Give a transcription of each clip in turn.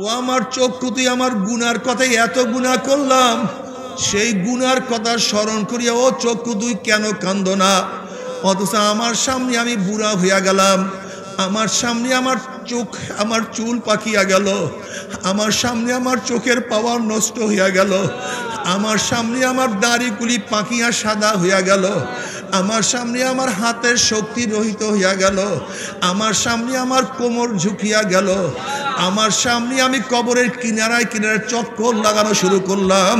ও আমার চক্ষু তুই আমার গুনার কথাই এত গুণা করলাম। সেই গুনার কথা স্মরণ করিয়া, ও চক্ষু, তুই কেন কান্দ না? অথচ আমার সামনে আমি বুড়া হইয়া গেলাম। আমার সামনে আমার চোখ, আমার চুল পাকিয়া গেল। আমার সামনে আমার চোখের পাওয়ার নষ্ট হইয়া গেল। আমার সামনে আমার দাড়িগুলি পাকিয়া সাদা হইয়া গেল। আমার সামনে আমার হাতের শক্তি রহিত হইয়া গেল। আমার সামনে আমার কোমর ঝুঁকিয়া গেল। আমার সামনে আমি কবরের কিনারায় কিনারায় চক্কর লাগানো শুরু করলাম,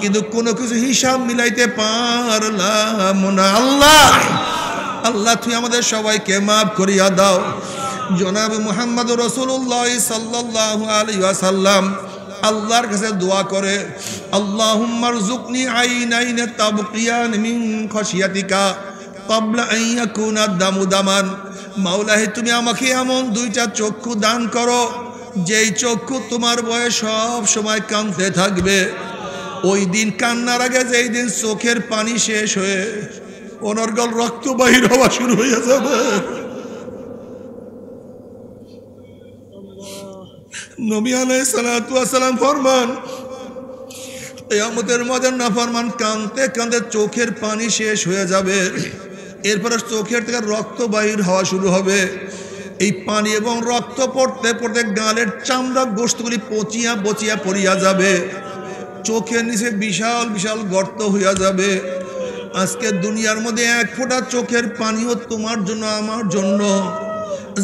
কিন্তু কোনো কিছু হিসাব মিলাইতে পারলাম না। আল্লাহ! আল্লাহ তুই আমাদের সবাইকে মাফ করিয়া দাও। জনাব মুহাম্মদ রসুল্লাহ সাল্লাহ আলী আসাল্লাম আল্লাহর কাছে দোয়া করে আল্লাহুম্মার জুকনি আইন আইনে তাবকিয়ান মিন খসিয়াতিকা কবলা আইয়া কুনা দামু দামান। মাওলাহি, তুমি আমাকে এমন দুইটা চক্ষু দান করো যেই চক্ষু তোমার বয়ে সব সময় কাঁদতে থাকবে, ওই দিন কান্নার আগে যেই দিন চোখের পানি শেষ হয়ে অনর্গল রক্ত বাহির হওয়া শুরু হয়ে যাবে। নবী ফরমান মজার না ফরমান, কাঁদতে চোখের পানি শেষ হয়ে যাবে। এরপরে চোখের থেকে রক্ত বাহির হওয়া শুরু হবে। এই পানি এবং রক্ত পড়তে পড়তে গালের চামড়া গোস্তগুলি পচিয়া বচিয়া পড়িয়া যাবে। চোখের নিচে বিশাল বিশাল গর্ত হইয়া যাবে। আজকে দুনিয়ার মধ্যে এক ফোঁটা চোখের পানিও তোমার জন্য আমার জন্য।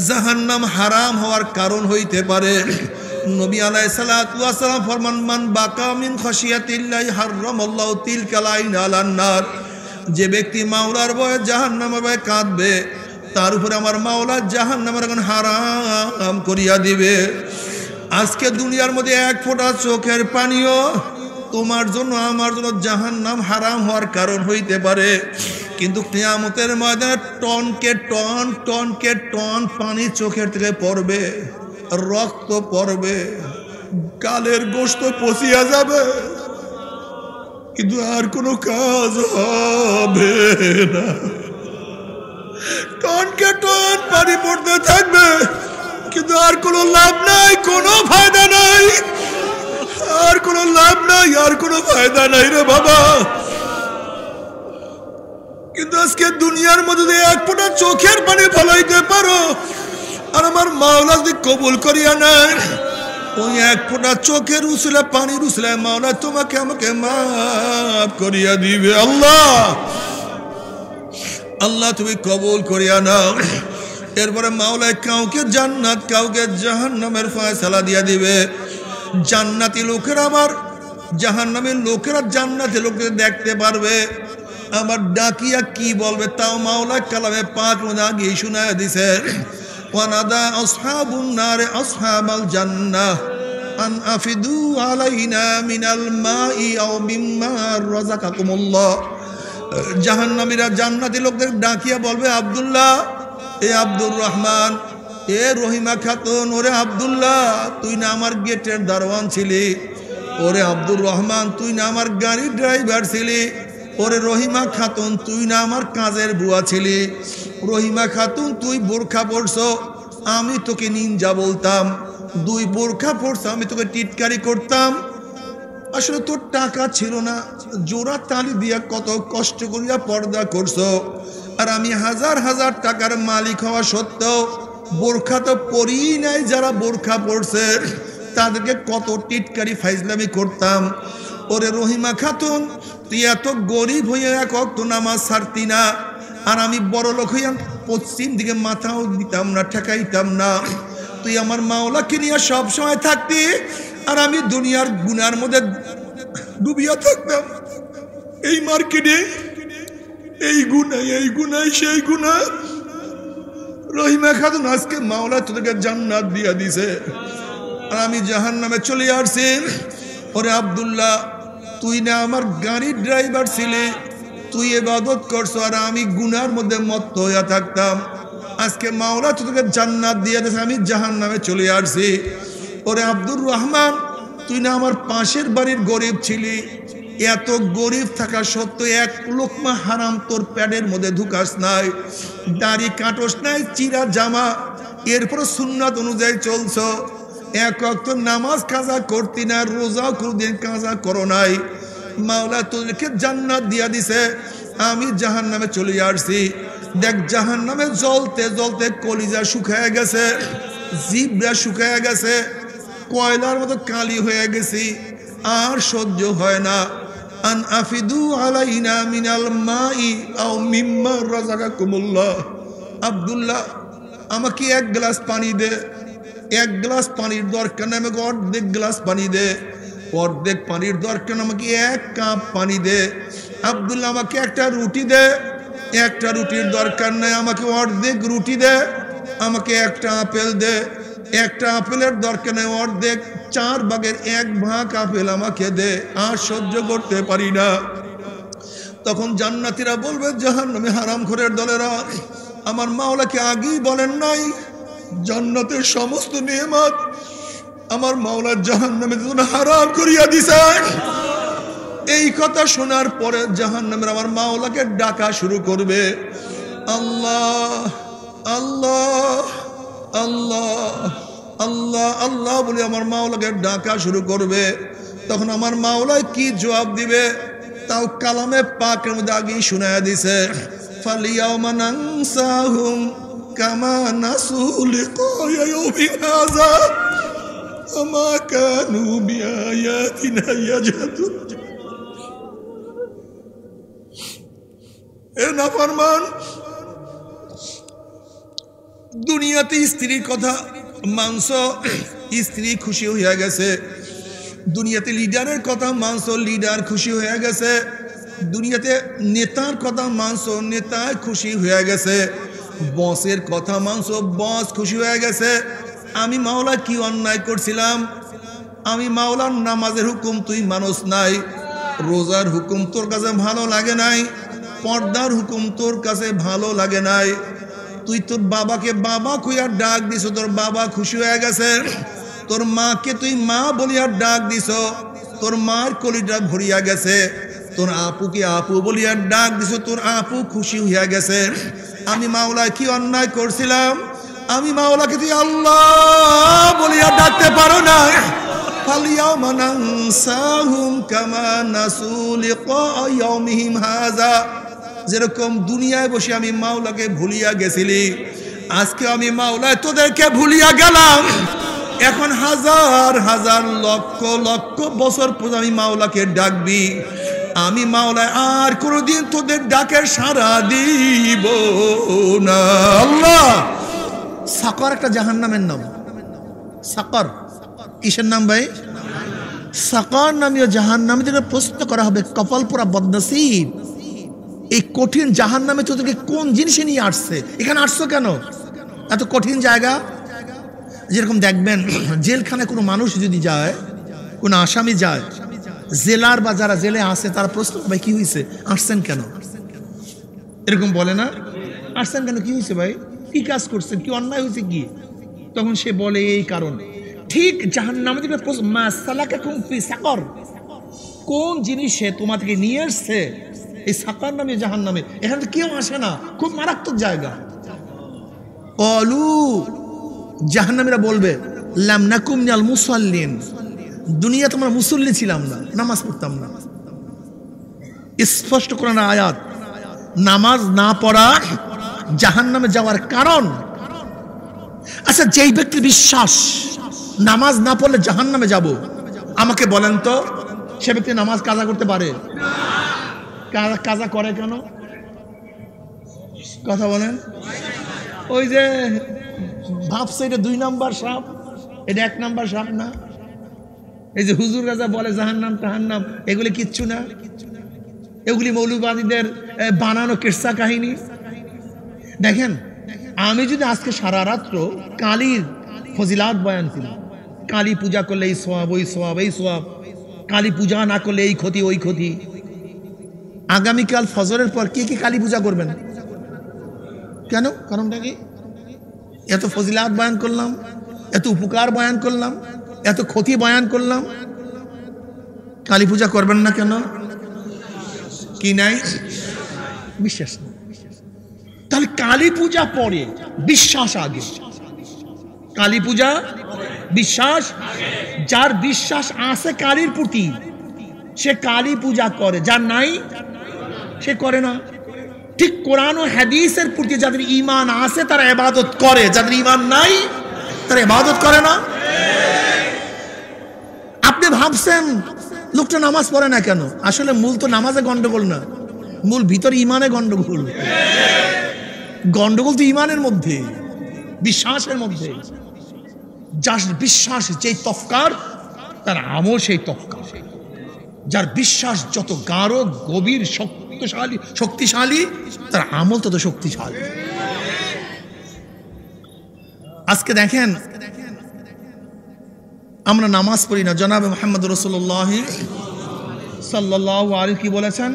জাহান্নাম হারাম হওয়ার কারণ হইতে পারে। নবী আলাই সালাম ফরমান, মান বাকা মিন খসিয়াতিল্লাহি হারামাল্লাহু তিলকাল আইন আলান্নার যে ব্যক্তি মাওলার বয়ে জাহান্নামের বয়ে কাঁদবে তার উপরে আমার মাওলা জাহান্নামের এখন হারাম করিয়া দিবে। আজকে দুনিয়ার মধ্যে এক ফোঁটা চোখের পানিও তোমার জন্য, আমার জন্য জাহান নাম হারাম হওয়ার কারণ হইতে পারে। কিন্তু কেয়ামতের ময়দানে টনকে টন টনকে টন পানি চোখের থেকে পড়বে, রক্ত পড়বে, গালের গোস্ত পচিয়া যাবে। কিন্তু আর কোনো কাজ হবে না। টনকে টন পানি পড়তে থাকবে। কিন্তু আর কোনো লাভ নাই, কোনো ফায়দা নাই। আর কোনো লাভ নাই, আর কোনো ফায়দা নাই রে বাবা। কিন্তু আজকে দুনিয়ার মধ্যে দিয়ে এক ফোঁটা চোখের পানি ফলাইতে পারো, আর আমার মাওলা যদি কবুল করিয়া নেন ওই এক ফোঁটা চোখের উসলে, পানির উসলে মাওলা তোমাকে আমাকে মাফ করিয়া দিবে, আল্লাহ। আল্লাহ, তুমি কবুল করিয়া নাও। এরপরে মাওলায় কাউকে জান্নাত, কাউকে জাহান্নামের ফয়সালা দিয়া দিবে। জান্নাতি লোকেরা আমার জাহান্নামের লোকেরা জান্নাতি লোকদের দেখতে পারবে। আমার ডাকিয়া কি বলবে তাও মাওলা কালামে পাঁচ মধ্যে আগে শোনায় দিছে। ওয়ানাদা আসহাবুন নারে আসহাবাল জান্নাহ আফিদু আলাইনা মিনাল মাই আও মিম্মা রাযাকাকুমুল্লাহ জাহান্নামীরা জান্নাতি লোকদের ডাকিয়া বলবে, আব্দুল্লাহ, এ আব্দুর রহমান, এ রহিমা খাতুন, ওরে আবদুল্লাহ, তুই না আমার গেটের দারোয়ান ছিলি। ওরে আব্দুর রহমান, তুই না আমার গাড়ির ড্রাইভার ছিলি। ওরে রহিমা খাতুন, তুই না আমার কাজের বুয়া ছিলি। রহিমা খাতুন, তুই বোরখা পড়ছ আমি তোকে নিনজা বলতাম। দুই বোরখা পড়ছ আমি তোকে টিটকারি করতাম। আসলে তোর টাকা ছিল না। জোড়া তালি দিয়া কত কষ্ট করিয়া পর্দা করছ। আর আমি হাজার হাজার টাকার মালিক হওয়া সত্ত্বেও বোরখা তো পরেই নাই যারা বোরখা পড়ছে তাদেরকে কত টিটকারি ফাইজলামি করতাম। ওরে রহিমা খাতুন, তুই এত গরিব হয়ে এক অক্ত নামাজ ছাড়তি না। আর আমি বড় লোক হইয়া পশ্চিম দিকে মাথাও দিতাম না, ঠেকাইতাম না। তুই আমার মাওলাকে নিয়ে সবসময় থাকতি আর আমি দুনিয়ার গুনার মধ্যে ডুবিয়া থাকতাম। এই মার্কেটে এই গুনাই এই গুনাই সেই গুনা রহিমা খাতুন আজকে মাওলা তোদেরকে জান্নাত দিয়া দিছে। আর আমি জাহান নামে চলে আসছি। ওরে আবদুল্লাহ, তুই না আমার গাড়ির ড্রাইভার ছিলি। তুই এবাদত করছ আর আমি গুনার মধ্যে মত্ত হইয়া থাকতাম। আজকে মাওলা তোদেরকে জান্নাত দিয়ে দিয়েছে আমি জাহান নামে চলে আসছি। ওরে আব্দুর রহমান, তুই না আমার পাশের বাড়ির গরিব ছিলি। এত গরিব থাকা সত্ত্বেও এক লোকমা হারাম তোর প্যাডের মধ্যে ঢুকাস নাই। দাড়ি কাটস নাই, চিরা জামা এরপর সুন্নাত অনুযায়ী চলছ। এক অক্ত নামাজ কাজা করতি না, রোজাও কোনদিন কাজা করো নাই। মাওলা তোদেরকে জান্নাত দিয়া দিছে, আমি জাহান নামে চলে আসছি। দেখ জাহান নামে জ্বলতে জ্বলতে কলিজা শুকায় গেছে, জিবরা শুকায় গেছে। কয়লার মতো কালি হয়ে গেছি, আর সহ্য হয় না। আন আফিদু আলাইনা মিনাল মাই আও মিম্মা রাজাকাকুমুল্লাহ। আব্দুল্লাহ, আমাকে এক গ্লাস পানি দে। এক গ্লাস পানির দরকার নেই, আমাকে অর্ধেক গ্লাস পানি দে। অর্ধেক পানির দরকার আমাকে এক কাপ পানি দে। আব্দুল্লাহ, আমাকে একটা রুটি দে। একটা রুটির দরকার নেই, আমাকে অর্ধেক রুটি দে। আমাকে একটা আপেল দে। একটা আপেলের দরকার নেই অর্ধেক, চার ভাগের এক ভাগ আপেল আমাকে দে, আর সহ্য করতে পারি না। তখন জান্নাতিরা বলবে জাহান নামে হারাম খোরের দলেরা, আমার মাওলাকে আগেই বলেন নাই, জান্নাতের সমস্ত নিয়ামত আমার মাওলার জাহান নামে হারাম করিয়া দিছেন এই কথা শোনার পরে জাহান নামের আমার মাওলাকে ডাকা শুরু করবে। আল্লাহ আল্লাহ আল্লাহ। আল্লাহ আল্লাহ বলে আমার মাওলাকে ডাকা শুরু করবে। তখন আমার মাওলায় কি জবাব দিবে? তাও কালামে পাকের মধ্যে আগেই শোনায়া দিছে ইয়াজহাদুন। এ দুনিয়াতে স্ত্রীর কথা মাংস, স্ত্রী খুশি হয়ে গেছে। দুনিয়াতে লিডারের কথা মাংস, লিডার খুশি হয়ে গেছে। দুনিয়াতে নেতার কথা মাংস নেতায় খুশি হয়ে গেছে। বসের কথা মাংস, বস খুশি হয়ে গেছে। আমি মাওলা কি অন্যায় করছিলাম? আমি মাওলার নামাজের হুকুম তুই মানুষ নাই। রোজার হুকুম তোর কাছে ভালো লাগে নাই। পর্দার হুকুম তোর কাছে ভালো লাগে নাই। তুই তোর বাবাকে বাবা খুইয়ার ডাক দিছ তোর বাবা খুশি হয়ে গেছে তোর মাকে তুই মা বলিয়া ডাক দিছ তোর মার কলিটা ভরিয়া গেছে তোর আপুকে আপু বলিয়া ডাক দিছ তোর আপু খুশি হইয়া গেছে আমি মাওলা কি অন্যায় করছিলাম আমি মাওলাকে তুই আল্লাহ বলিয়া ডাকতে পারো না فاليوم ننساهم كما نسوا لقاء يومهم هذا যেরকম দুনিয়ায় বসে আমি মাওলাকে ভুলিয়া গেছিলি, আজকে আমি মাওলায় তোদেরকে ভুলিয়া গেলাম। এখন হাজার হাজার, লক্ষ লক্ষ বছর পর আমি মাওলাকে ডাকবি। আমি মাওলায় আর কোনোদিন তোদের ডাকে সারা দিব না। আল্লাহ! সাকর একটা জাহান্নামের নাম। সাকর। কিসের নাম ভাই? সাকর নামীয় জাহান নামে থেকে প্রশ্ন করা হবে কপালপুরা বদনসিব। এই কঠিন জাহান নামে তোদেরকে কোন জিনিসে নিয়ে আসছে? এখানে আসছো কেন? এত কঠিন জায়গা? যেরকম দেখবেন জেলখানে কোনো মানুষ যদি যায়, কোনো আসামি যায়, জেলার বা যারা জেলে আসে তারা প্রশ্ন ভাই, কি হয়েছে আসছেন কেন? এরকম বলে না? আসছেন কেন? কি হয়েছে ভাই? কি কাজ করছেন? কি অন্যায় হয়েছে কি? তখন সে বলে, এই কারণ। ঠিক জাহান নামে কোন জিনিসে তোমাদেরকে নিয়ে এসছে এই সাকার নামে, জাহান নামে, এখানে কেউ আসে না, খুব মারাত্মক জায়গা। অলু জাহান্নামীরা বলবে লামনাকুম নাল মুসাল্লিন, দুনিয়া তোমার মুসল্লি ছিলাম না, নামাজ পড়তাম না। স্পষ্ট করে না আয়াত, নামাজ না পড়া জাহান নামে যাওয়ার কারণ। আচ্ছা যেই ব্যক্তির বিশ্বাস, নামাজ না পড়লে জাহান নামে যাব, আমাকে বলেন তো, সে ব্যক্তি নামাজ কাজা করতে পারে? কাজা করে কেন? কথা বলেন। ওই যে ভাবছে এটা দুই নাম্বার সাপ, এটা এক নাম্বার সাপ না। এই যে হুজুর রাজা বলে জাহান নাম তাহার নাম এগুলি কিচ্ছু না। এগুলি মৌলবাদীদের বানানো কেসা কাহিনী। দেখেন, আমি যদি আজকে সারা রাত্র কালীর ফজিলাত বয়ান করি, কালী পূজা করলে এই সোয়াব ওই সোয়াব এই সোয়াব কালী পূজা না করলে এই ক্ষতি, ওই ক্ষতি আগামীকাল ফজরের পর কে কি কালী পূজা করবেন? কেন? কারণটা কি? এত ফজিলাত বয়ান করলাম, এত উপকার বয়ান করলাম, এত ক্ষতি বয়ান করলাম। কালী পূজা করবেন না কেন? কি নাই? বিশ্বাস নেই। তাহলে কালী পূজা পরে বিশ্বাস আগে। কালী পূজা বিশ্বাস? যার বিশ্বাস আছে কালীর প্রতি, সে কালী পূজা করে। যার নাই সে করে না। ঠিক কোরআন ও হাদিসের প্রতি যাদের ইমান আছে, তারা এবাদত করে। যাদের ইমান নাই, তারা এবাদত করে না। আপনি ভাবছেন, লোকটা নামাজ পড়ে না কেন? আসলে মূল তো নামাজে গন্ডগোল না। মূল ভিতর ইমানে গন্ডগোল। গন্ডগোল তো ইমানের মধ্যে, বিশ্বাসের মধ্যে। যার বিশ্বাস যেই তফকার, তার আমল সেই তফকার। যার বিশ্বাস যত গাঢ়, গভীর শক্তিশালী শক্তিশালী? তার আমল তত শক্তিশালী। আজকে দেখেন, আমরা নামাজ পড়ি না। জনাব মোহাম্মদ রসুল্লাহ সাল্লাহ আলী কি বলেছেন?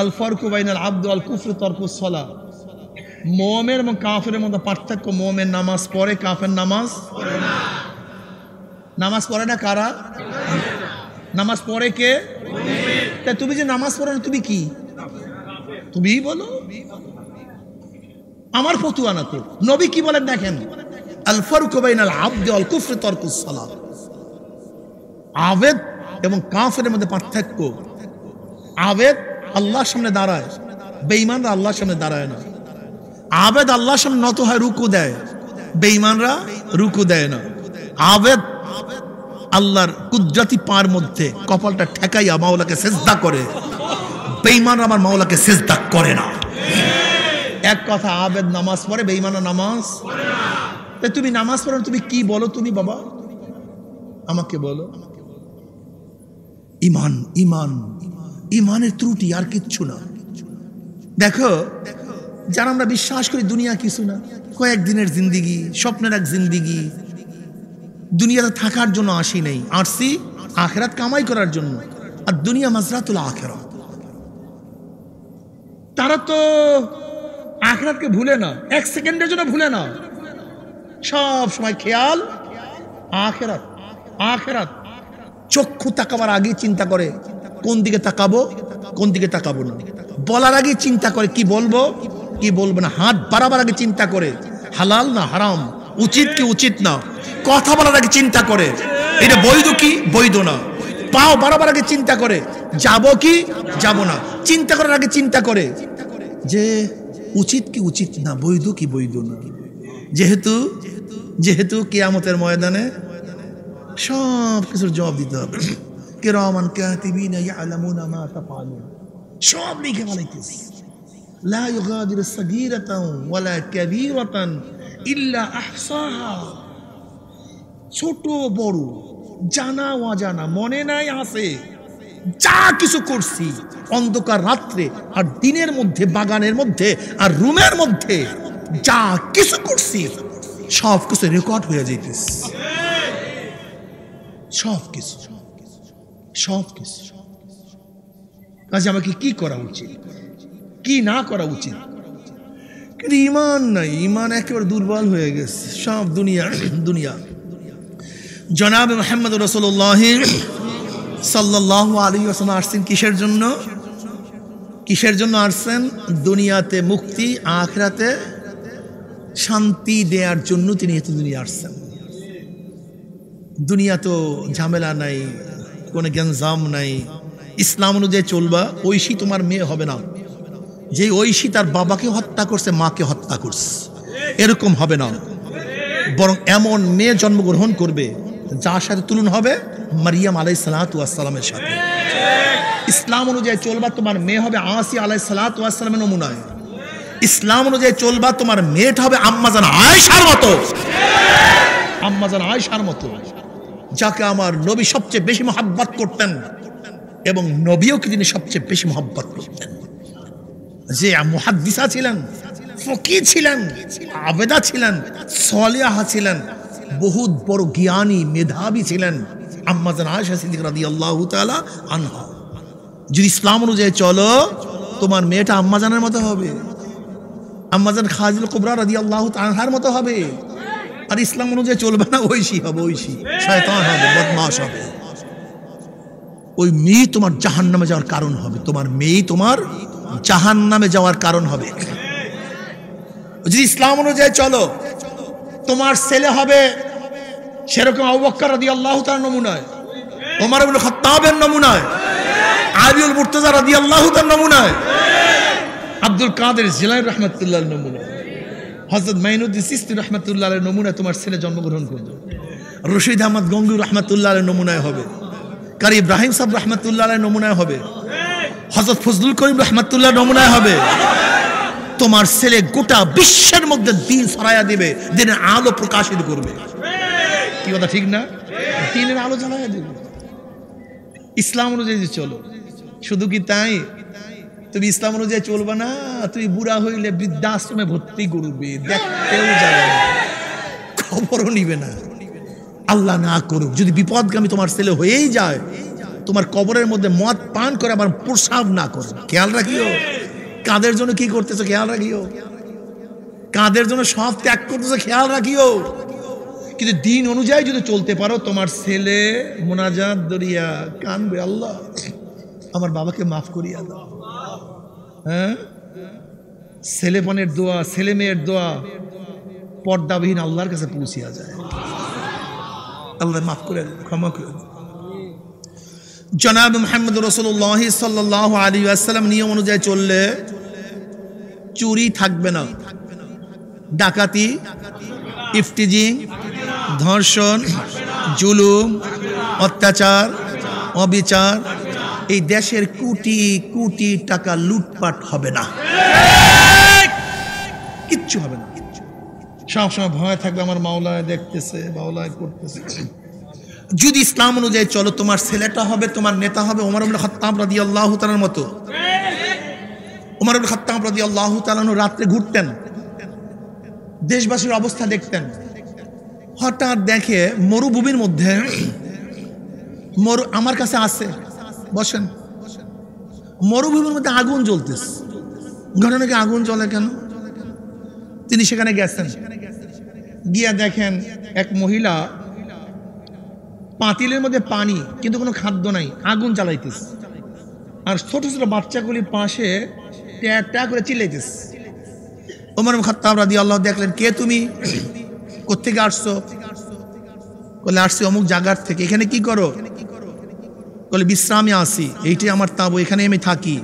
আল ফরকুবাইন আল আব্দু আল কুফর তরকুসলা মোমের এবং কাফের মধ্যে পার্থক্য, মোমের নামাজ পড়ে, কাফের নামাজ নামাজ পড়ে না কারা? নামাজ পড়ে কে? তা তুমি যে নামাজ পড়ো না, তুমি কি? তুমি বলো। আমার ফতুয়া না তো। নবী কি বলেন দেখেন? আল আল আব্দু আল কুফর তরকুসলা আবেদ এবং কাফের মধ্যে পার্থক্য। আবেদ আল্লাহর সামনে দাঁড়ায়, বেঈমানরা সামনে দাঁড়ায় না। আবেদ আল্লাহর সামনে নত হয়, রুকু দেয়। বেঈমানরা রুকু দেয় না। আবেদ আল্লাহর কুদরতি পার মধ্যে কপালটা ঠেকাইয়া মাওলাকে সেজদা করে। বেঈমানরা আমার মাওলাকে সেজদা করে না। এক কথা, আবেদ নামাজ পড়ে, বেঈমানরা নামাজ তুমি নামাজ পড়ো তুমি কি বলো তুমি বাবা? আমাকে বলো। ইমান ইমান, ইমানের ত্রুটি আর কিচ্ছু না। দেখো, যারা আমরা বিশ্বাস করি দুনিয়া কিছু না, কয়েকদিনের জিন্দিগি, স্বপ্নের এক জিন্দিগি দুনিয়াতে থাকার জন্য আসি নেই। আসছি আখেরাত কামাই করার জন্য। আর দুনিয়া মাজরাতুল আখেরা। তারা তো আখেরাতকে ভুলে না। এক সেকেন্ডের জন্য ভুলে না। সব সময় খেয়াল, আখেরাত আখেরাত। চক্ষু তাকাবার আগে চিন্তা করে, কোন দিকে তাকাবো, কোন দিকে তাকাবো না। বলার আগে চিন্তা করে, কি বলব কি বলব না। হাত বাড়াবার আগে চিন্তা করে, হালাল না হারাম, উচিত কি উচিত না। কথা বলার আগে চিন্তা করে। এটা বৈধ কি? বৈধ না। পাও বাড়াবার আগে চিন্তা করে, যাব কি? যাব না। চিন্তা করার আগে চিন্তা করে যে উচিত কি উচিত না, বৈধ কি বৈধ না। যেহেতু যেহেতু কেয়ামতের ময়দানে সব কিছুর জবাব দিতে হবে। মা তাফআলুন সব লিখে ফেলাইতেছে। লা ইউগাদিরু সাগীরাতান ওয়ালা কাবীরাতান ইল্লা আহসাহা। ছোট বড়, জানা অজানা, মনে নাই আসে যা কিছু করছি, অন্ধকার রাত্রে আর দিনের মধ্যে, বাগানের মধ্যে আর রুমের মধ্যে, যা কিছু করছি, সব কিছু রেকর্ড হয়ে যাইতেছে। সব কিছু সব কিছু। কাজে আমাকে কি করা উচিত? কি না করা উচিত? কিন্তু ইমান নাই, ইমান একেবারে দুর্বল হয়ে গেছে, সব দুনিয়া দুনিয়া। জনাব মোহাম্মদ রসুল্লাহ সাল্লাহ আলী আসলাম আসছেন কিসের জন্য? কিসের জন্য আসছেন? দুনিয়াতে মুক্তি, আখরাতে শান্তি দেওয়ার জন্য তিনি এত দুনিয়া আসছেন। দুনিয়া তো ঝামেলা নাই, কোনো গ্যাঞ্জাম নাই, ইসলাম অনুযায়ী চলবা, ঐশী তোমার মেয়ে হবে না। যে ঐশী তার বাবাকে হত্যা করছে, মাকে হত্যা করছে। এরকম হবে না। বরং এমন মেয়ে জন্মগ্রহণ করবে যার সাথে তুলন হবে মারিয়াম আলাই সালাতামের সাথে। ইসলাম অনুযায়ী চলবা তোমার মেয়ে হবে আসি আলাই সালাতামের নমুনায়। ইসলাম অনুযায়ী চলবা তোমার মেয়েটা হবে আম্মাজান আয়সার মতো। আম্মাজান আয়সার মতো। যাকে আমার নবী সবচেয়ে বেশি মহাব্বত করতেন এবং নবীওকে তিনি সবচেয়ে বেশি মহাব্বত করতেন? যে মুহাদ্দিসা ছিলেন ফকি ছিলেন, আবেদা ছিলেন সলিয়াহা ছিলেন বহুত বড় জ্ঞানী, মেধাবী ছিলেন আম্মাজান আয়েশা সিদ্দিক রাদিয়াল্লাহু তাআলা আনহা। যদি ইসলাম অনুযায়ী চলো, তোমার মেয়েটা আম্মাজানের মতো হবে। আম্মাজান খাজিল কুবরা রাদিয়াল্লাহু তাআলার মতো হবে। আর ইসলাম অনুযায়ী চলবে না, ঐশী হবে, ঐশী। শয়তান হবে, বদমাশ হবে। ওই মেয়ে তোমার জাহান নামে যাওয়ার কারণ হবে। তোমার মেয়ে তোমার জাহান নামে যাওয়ার কারণ হবে। যদি ইসলাম অনুযায়ী চলো তোমার ছেলে হবে সেরকম অবক্কর রাদি আল্লাহ তার নমুনায়, ওমর ইবনে খাত্তাবের নমুনায় আলিউল মুর্তজা রাদি আল্লাহ তার নমুনায়, আব্দুল কাদের জিলাই রহমতুল্লাহ নমুনা হজরত মাইনুদ্দিন সিস্তি রহমতুল্লাহ নমুনায় তোমার ছেলে জন্মগ্রহণ করবে। রশিদ আহমদ গঙ্গুর রহমতুল্লাহ নমুনায় হবে। কারি ইব্রাহিম সাহেব রহমতুল্লাহ নমুনায় হবে। হজরত ফজলুল করিম রহমতুল্লাহ নমুনায় হবে। তোমার ছেলে গোটা বিশ্বের মধ্যে দিন ছড়াইয়া দিবে, দিনের আলো প্রকাশিত করবে। কি কথা ঠিক না? দিনের আলো জ্বালাইয়া দিবে। ইসলাম অনুযায়ী চলো। শুধু কি তাই? তুমি ইসলাম অনুযায়ী চলবে না, তুমি বুড়া হইলে বৃদ্ধাশ্রমে ভর্তি করবে, দেখতেও যাবে খবরও নিবে না। আল্লাহ না করুক, যদি বিপদগামী তোমার ছেলে হয়েই যায়, তোমার কবরের মধ্যে মদ পান করে আবার প্রসাব না করে। খেয়াল রাখিও। কাদের জন্য কি করতেছো খেয়াল রাখিও। কাদের জন্য সব ত্যাগ করতেছো, খেয়াল রাখিও। কিন্তু দিন অনুযায়ী যদি চলতে পারো, তোমার ছেলে মোনাজাত দরিয়া কানবে আল্লাহ। আমার বাবাকে মাফ করিয়া দাও। হ্যাঁ? ছেলেপনের দোয়া, ছেলে মেয়ের দোয়া পর্দাবিহীন আল্লাহর কাছে পৌঁছিয়া যায়। আল্লাহ মাফ করে ক্ষমা করে জনাব মোহাম্মদ রসুল্লাহ সাল্লাহ আলী আসসালাম নিয়ম অনুযায়ী চললে চুরি থাকবে না। ডাকাতি ইফটিজিং ধর্ষণ, জুলুম, অত্যাচার, অবিচার, এই দেশের কোটি কোটি টাকা লুটপাট হবে না। কিচ্ছু হবে না। সবসময় ভয় থাকবে, আমার মাওলায় দেখতেছে, মাওলায় করতেছে। যদি ইসলাম অনুযায়ী চলো, তোমার ছেলেটা হবে, তোমার নেতা হবে, ওমর খত্তাব রাদি আল্লাহ তালার মতো। ওমর খত্তাব রাদি আল্লাহ তালানু রাত্রে ঘুরতেন। দেশবাসীর অবস্থা দেখতেন। হঠাৎ দেখে মরুভূমির মধ্যে মরু, আমার কাছে আছে। বসেন। মরুভূমির মধ্যে আগুন জ্বলতেছে। ঘটনা কি আগুন জ্বলে কেন? তিনি সেখানে গেছেন। গিয়া দেখেন এক মহিলা পাতিলের মধ্যে পানি, কিন্তু কোনো খাদ্য নাই, আগুন জ্বালাইতেছে। আর ছোট ছোট বাচ্চাগুলির পাশে ট্যা ট্যা করে চিল্লাইতেছে। ওমর খাত্তাব রাদি আল্লাহ দেখলেন, কে তুমি? কোথেকে আসছো? বলে আসছি অমুক জায়গার থেকে। এখানে কি করো? বলে বিশ্রামে আসি এইটাই আমার তাবু এখানে আমি থাকি।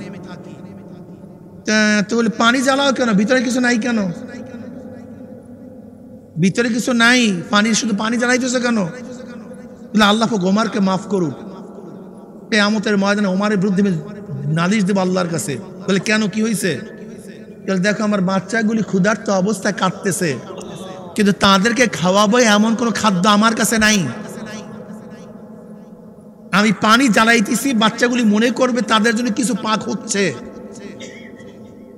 তা- বলে পানি জ্বালাও কেন? ভিতরে কিছু নাই কেন? ভিতরে কিছু নাই, পানি, শুধু পানি জ্বালাইতেছে কেন? বলে আল্লাহ গোমারকে মাফ করুক। এ আমতের ময়দানে ওমারের বিরুদ্ধে নালিশ দেবো আল্লাহর কাছে। বলে, কেন, কি হয়েছে বলে, দেখো, আমার বাচ্চাগুলি ক্ষুধার্ত অবস্থায় কাটতেছে কিন্তু তাদেরকে খাওয়াবো এমন কোনো খাদ্য আমার কাছে নাই। আমি পানি জ্বালাইতেছি, বাচ্চাগুলি মনে করবে তাদের জন্য কিছু পাক হচ্ছে।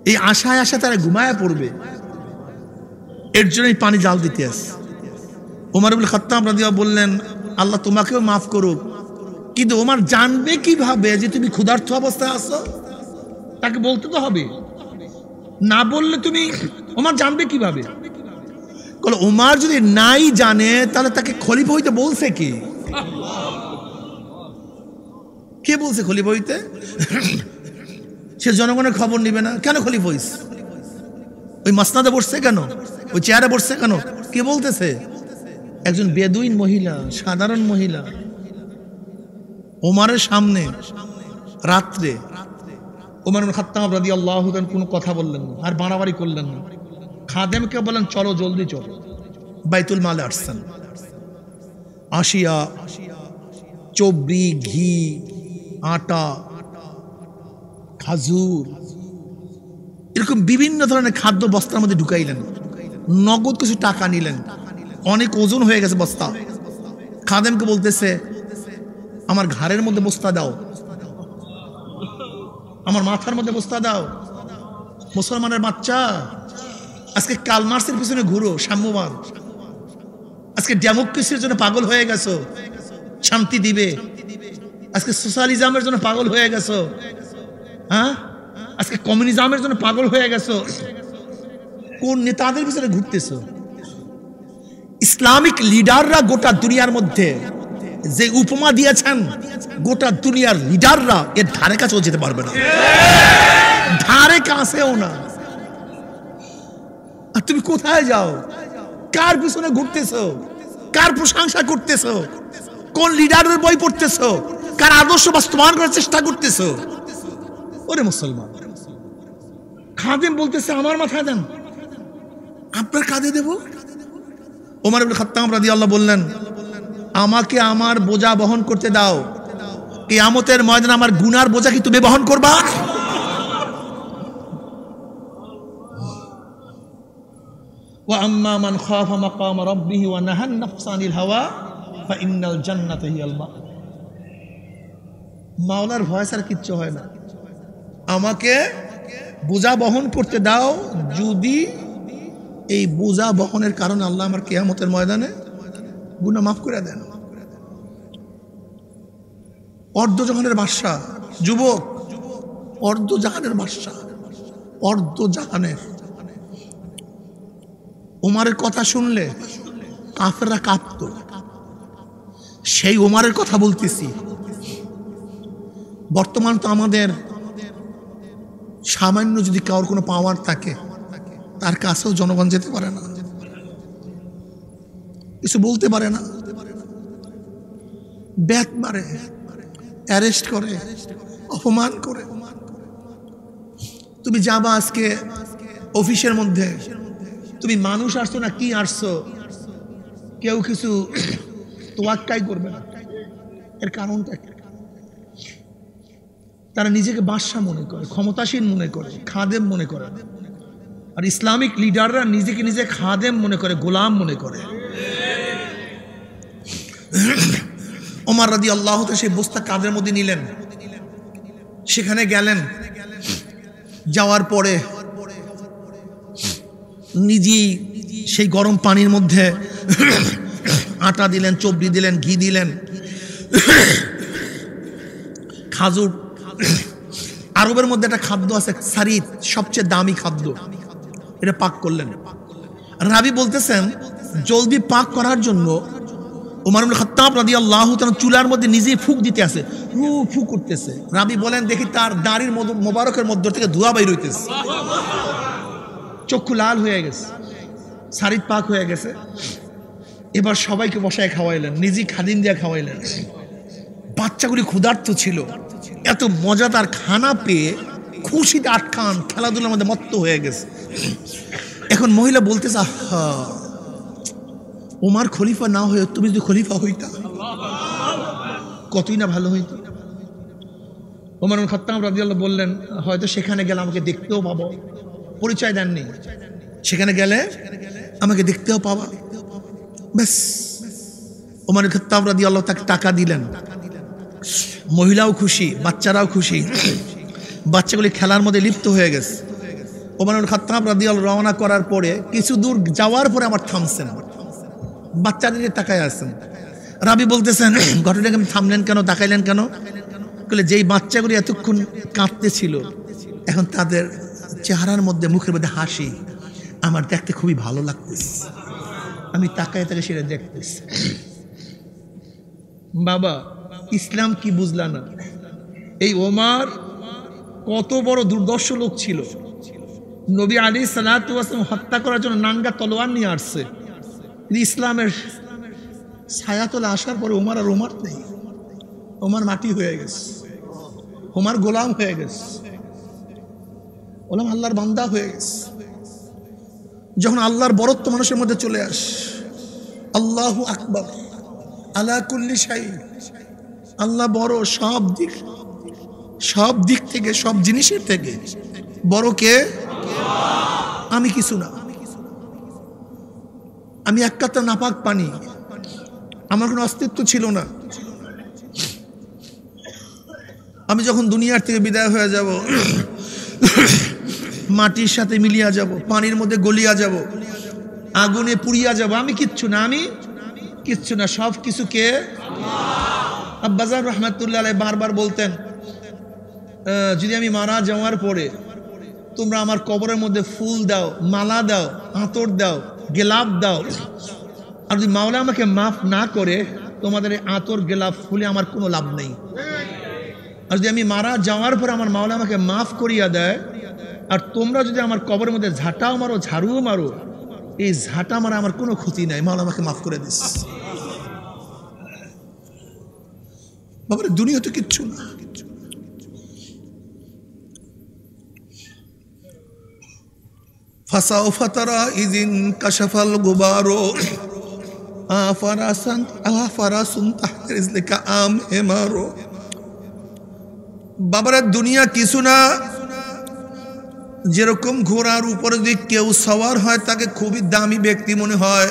এই আশায় আশা তারা ঘুমায় পড়বে। এর জন্যই পানি জাল দিতে আস। ওমর আবুল খত্তাম রাদিয়া বললেন, আল্লাহ তোমাকেও মাফ করুক, কিন্তু ওমার জানবে কীভাবে যে তুমি ক্ষুধার্থ অবস্থায় আছো? তাকে বলতে তো হবে। না বললে তুমি ওমার জানবে কীভাবে? ওমার যদি নাই জানে, তাহলে তাকে খলিফা হইতে বলছে কি? কে বলছে খলিফা হইতে? সে জনগণের খবর নিবে না। কেন খলিফা হইস? ওই মাসনাদে বসছে কেন? ওই চেয়ারে বসছে কেন? কে বলতেছে? একজন বেদুইন মহিলা, সাধারণ মহিলা। ওমারের সামনে, রাত্রে ওমর খাত্তাম রাদি আল্লাহ কোনো কথা বললেন না, আর বাড়াবাড়ি করলেন না। খাদেমকে বলেন চলো, জলদি চলো। বাইতুল মালে আসছেন আসিয়া চবরি, ঘি, আটা, খাজুর, এরকম বিভিন্ন ধরনের খাদ্য বস্তার মধ্যে ঢুকাইলেন। নগদ কিছু টাকা নিলেন। অনেক ওজন হয়ে গেছে বস্তা। খাদেমকে বলতেছে, আমার ঘাড়ের মধ্যে বস্তা দাও। আমার মাথার মধ্যে বস্তা দাও। মুসলমানের বাচ্চা, আজকে কালমার্সের পিছনে ঘুরো সাম্যবাদ আজকে ডেমোক্রেসির জন্য পাগল হয়ে গেছো, শান্তি দিবে। আজকে সোশ্যালিজমের জন্য পাগল হয়ে গেছো হ্যাঁ? আজকে কমিউনিজমের জন্য পাগল হয়ে গেছো। কোন নেতাদের পিছনে ঘুরতেছো? ইসলামিক লিডাররা গোটা দুনিয়ার মধ্যে যে উপমা দিয়েছেন, গোটা দুনিয়ার লিডাররা এর ধারে কাছেও যেতে পারবে না। ধারে কাছেও না। আর তুমি কোথায় যাও? কার পিছনে ঘুরতেছো? কার প্রশংসা করতেছো? কোন লিডারের বই পড়তেছো? কার আদর্শ বাস্তবায়ন করার চেষ্টা করতেছো? ওরে মুসলমান। খাদেম বলতেছে, আমার মাথায় দেন। আপনার কাঁধে দেব? ওমর ইবনে খাত্তাব রাদিয়াল্লাহু বললেন আমাকে আমার বোঝা বহন করতে দাও কিয়ামতের ময়দানে আমার গুনার বোঝা কি তুমি বহন করবা وأما من خاف مقام ربه ونهى النفس عن الهوى فإن الجنة هي المأوى মাওলার ভয় ছাড়া কিচ্ছু হয় না আমাকে বোঝা বহন করতে দাও যদি এই বোঝা বহনের কারণে আল্লাহ আমার কেয়ামতের ময়দানে গুণা মাফ করে দেন অর্ধজাহানের বাদশা যুবক, অর্ধজাহানের বাদশা অর্ধজাহানের। ওমারের কথা শুনলে কাফেররা কাঁপত সেই ওমারের কথা বলতেছি। বর্তমান তো আমাদের সামান্য যদি কারোর কোনো পাওয়ার থাকে, তার কাছেও জনগণ যেতে পারে না। কিছু বলতে পারে না। ব্যাত মারে। অ্যারেস্ট করে, অপমান করে। তুমি যাবা আজকে অফিসের মধ্যে। তুমি মানুষ আসছো না কি আসছো? কেউ কিছু তোয়াক্কাই করবে না। এর কারণটা তারা নিজেকে বাদশাহ মনে করে, ক্ষমতাসীন মনে করে, খাদেম মনে করে। আর ইসলামিক লিডাররা নিজেকে নিজে খাদেম মনে করে, গোলাম মনে করে। ওমার রাদি আল্লাহ সেই বস্তা কাদের মধ্যে নিলেন? সেখানে গেলেন। যাওয়ার পরে নিজেই সেই গরম পানির মধ্যে আটা দিলেন, চবড়ি দিলেন, ঘি দিলেন। খাজুর, আরবের মধ্যে একটা খাদ্য আছে সারিত সবচেয়ে দামি খাদ্য। এটা পাক করলেন। রাবি বলতেছেন, জলদি পাক করার জন্য ওমর খত্তাব রাদি আল্লাহ চুলার মধ্যে নিজেই ফুক দিতে আছে ফু ফু করতেছে। রাবি বলেন, দেখি তার দাড়ির মোবারকের মধ্য থেকে ধোয়া বাইর হইতেছে। চক্ষু লাল হয়ে গেছে। সারিত পাক হয়ে গেছে। এবার সবাইকে বসায় খাওয়াইলেন, নিজেই খাদিন দিয়ে খাওয়াইলেন। বাচ্চাগুলি ক্ষুধার্ত ছিল। এত মজাদার খানা পেয়ে খুশিতে আটকান, খেলাধুলার মধ্যে মত্ত হয়ে গেছে। এখন মহিলা বলতেছে, আহা ওমার খলিফা না হয়ে তুমি যদি খলিফা হইতা কতই না ভালো হইতো। ওমর খত্তাম রাজিয়াল্লাহ বললেন, হয়তো সেখানে গেলে আমাকে দেখতেও পাবো। পরিচয় দেননি। সেখানে গেলে আমাকে দেখতেও পাবা। ব্যাস। ওমর খত্তাব রাদি আল্লাহ তাকে টাকা দিলেন। মহিলাও খুশি, বাচ্চারাও খুশি। বাচ্চাগুলি খেলার মধ্যে লিপ্ত হয়ে গেছে। ওমর খত্তাব রাদি আল্লাহ রওনা করার পরে, কিছু দূর যাওয়ার পরে আমার থামছেন। বাচ্চাদের তাকায় আসছেন রাবি বলতেছেন ঘটনাকে আমি থামলেন কেন, তাকাইলেন কেন? বলে, যেই বাচ্চাগুলি এতক্ষণ কাঁদতে ছিল, এখন তাদের চেহারার মধ্যে, মুখের মধ্যে হাসি, আমার দেখতে খুবই ভালো লাগতেছে। আমি তাকায় তাকে সেটা দেখতেছি। বাবা, ইসলাম কি বুঝলা না? এই ওমার কত বড় দুর্দর্শ লোক ছিল। নবী আলী সালাতাম হত্যা করার জন্য নাঙ্গা তলোয়ার নিয়ে আসছে। ইসলামের ছায়াতলে আসার পরে ওমার আর ওমার নেই। ওমার মাটি হয়ে গেছে। ওমার গোলাম হয়ে গেছে। ওলাম আল্লাহর বান্দা হয়ে গেছে। যখন আল্লাহর বরত্ব মানুষের মধ্যে চলে আস, আল্লাহ আকবর আল্লাহ কুল্লি সাই আল্লাহ বড় সব দিক সব দিক থেকে, সব জিনিসের থেকে বড় কে? আমি কিছু না। আমি এক কাতা নাপাক পানি। আমার কোনো অস্তিত্ব ছিল না। আমি যখন দুনিয়ার থেকে বিদায় হয়ে যাব, মাটির সাথে মিলিয়া যাব, পানির মধ্যে গলিয়া যাব, আগুনে পুড়িয়া যাব, আমি কিচ্ছু না, আমি কিচ্ছু না, সব কিছুকে আব্বাজার রহমাতুল্লাহ বারবার বলতেন যদি আমি মারা যাওয়ার পরে তোমরা আমার কবরের মধ্যে ফুল দাও, মালা দাও আঁতর দাও, গেলাপ দাও। আর যদি মাওলা আমাকে মাফ না করে, তোমাদের এই আঁতর, গেলাপ, ফুলে আমার কোনো লাভ নেই। আর যদি আমি মারা যাওয়ার পর আমার মাওলা আমাকে মাফ করিয়া দেয়, আর তোমরা যদি আমার কবরের মধ্যে ঝাঁটাও মারো, ঝাড়ুও মারো, এই ঝাঁটা মারা আমার কোনো ক্ষতি নাই। মাওলা আমাকে মাফ করে দিস। বাবার, দুনিয়া তো কিচ্ছু না। ফাসাও ফাতারা ইজিন কাশাফাল গুবারো আফারাসান আম দুনিয়া কিছু না। যেরকম ঘোড়ার উপরে যদি কেউ সওয়ার হয়, তাকে খুবই দামি ব্যক্তি মনে হয়।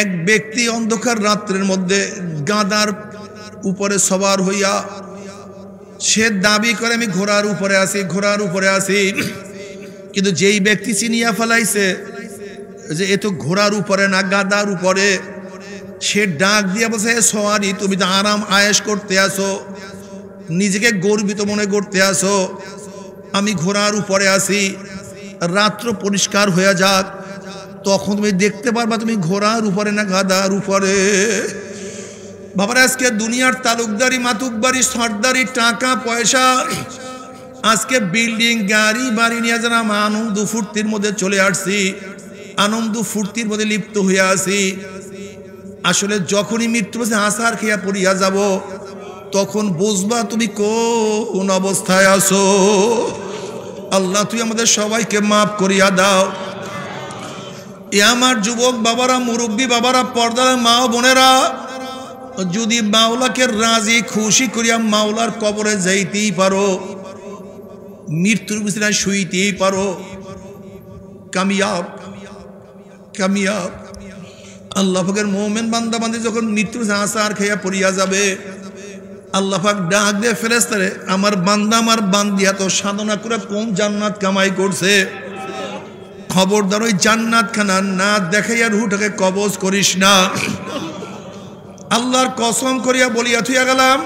এক ব্যক্তি অন্ধকার রাত্রের মধ্যে গাদার উপরে সবার হইয়া সে দাবি করে, আমি ঘোড়ার উপরে আসি ঘোড়ার উপরে আসি কিন্তু যেই ব্যক্তি চিনিয়া ফেলাইছে, যে এ তো ঘোড়ার উপরে না গাদার উপরে, সে ডাক দিয়ে বসে সওয়ারি তুমি তো আরাম আয়েস করতে আসো নিজেকে গর্বিত মনে করতে আসো আমি ঘোড়ার উপরে আসি রাত্র পরিষ্কার হয়ে যাক, তখন তুমি দেখতে পারবা তুমি ঘোড়ার উপরে না গাদার উপরে। বাবার, আজকে দুনিয়ার তালুকদারি, মাতুকবাড়ি, সর্দারি, টাকা, পয়সা আজকে বিল্ডিং, গাড়ি, বাড়ি নিয়ে যেন আনন্দ ফুর্তির মধ্যে চলে আসছি। আনন্দ ফুর্তির মধ্যে লিপ্ত হয়ে আসি আসলে যখনই মৃত্যু আসার খেয়া পড়িয়া যাব, তখন বুঝবা তুমি কোন অবস্থায় আছো। আল্লাহ, তুই আমাদের সবাইকে মাফ করিয়া দাও। এ আমার যুবক বাবারা, মুরব্বী বাবারা, পর্দার মা বোনেরা, যদি মাওলাকে রাজি, খুশি করিয়া মাওলার কবরে যাইতেই পারো মৃত্যুর বিছানায় শুইতেই পারো। কামিয়াব কামিয়াব। আল্লাহ পাকের মোমেন বান্দা বান্দি যখন মৃত্যুর আসার খেয়া পড়িয়া যাবে, আল্লাহ ডাক দিয়ে ফেরেস্তারে আমার বান্দা, আমার বান্দি, এত সাধনা করে কোন জান্নাত কামাই করছে? খবরদার ওই জান্নাত খানা না দেখাইয়া রুহটাকে কবজ করিস না। আল্লাহর কসম করিয়া বলিয়া থুইয়া গেলাম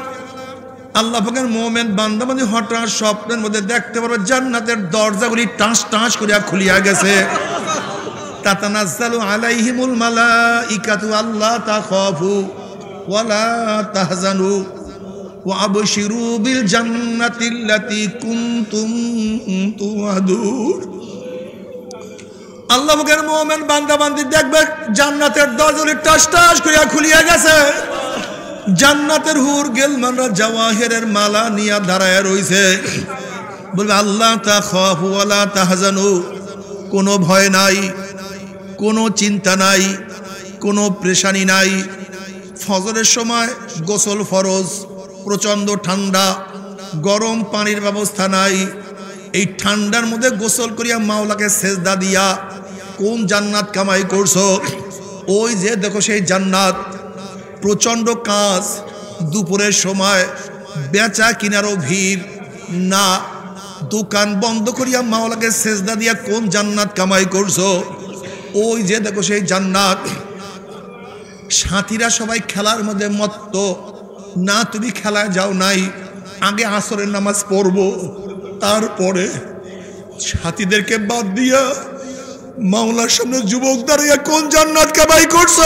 আল্লাহ পাকের মোমেন বান্দাবান্দি হঠাৎ স্বপ্নের মধ্যে দেখতে পারবে জান্নাতের দরজাগুলি টাঁস টাঁস করিয়া খুলিয়া গেছে। তাতানাজ্জালু আলাইহিমুল আল্লাহ ওয়ালা বান্দাবান্দি দেখবে জান্নাতের দরজাগুলি টাস টাস করিয়া খুলিয়া গেছে। জান্নাতের হুর গেলমানরা জাওয়াহেরের মালা নিয়া দাঁড়ায় রইছে। বলবে, আল্লাহ তা খাফুয়ালা তাহাজানু। কোনো ভয় নাই, কোনো চিন্তা নাই, কোনো প্রেশানি নাই। ফজরের সময় গোসল ফরজ, প্রচণ্ড ঠান্ডা, গরম পানির ব্যবস্থা নাই। এই ঠান্ডার মধ্যে গোসল করিয়া মাওলাকে সেজদা দিয়া, কোন জান্নাত কামাই করছ? ওই যে দেখো সেই জান্নাত প্রচণ্ড কাজ, দুপুরের সময় বেচা কিনারও ভিড়, না, দোকান বন্ধ করিয়া মাওলাকে সেজদা দিয়া কোন জান্নাত কামাই করছ? ওই যে দেখো সেই জান্নাত। সাথীরা সবাই খেলার মধ্যে মত্ত, না, তুমি খেলায় যাও নাই, আগে আসরের নামাজ পড়ব। তারপরে সাথীদেরকে বাদ দিয়া মাওলার সামনে যুবক দাঁড়িয়ে কোন জান্নাত কামাই করছ?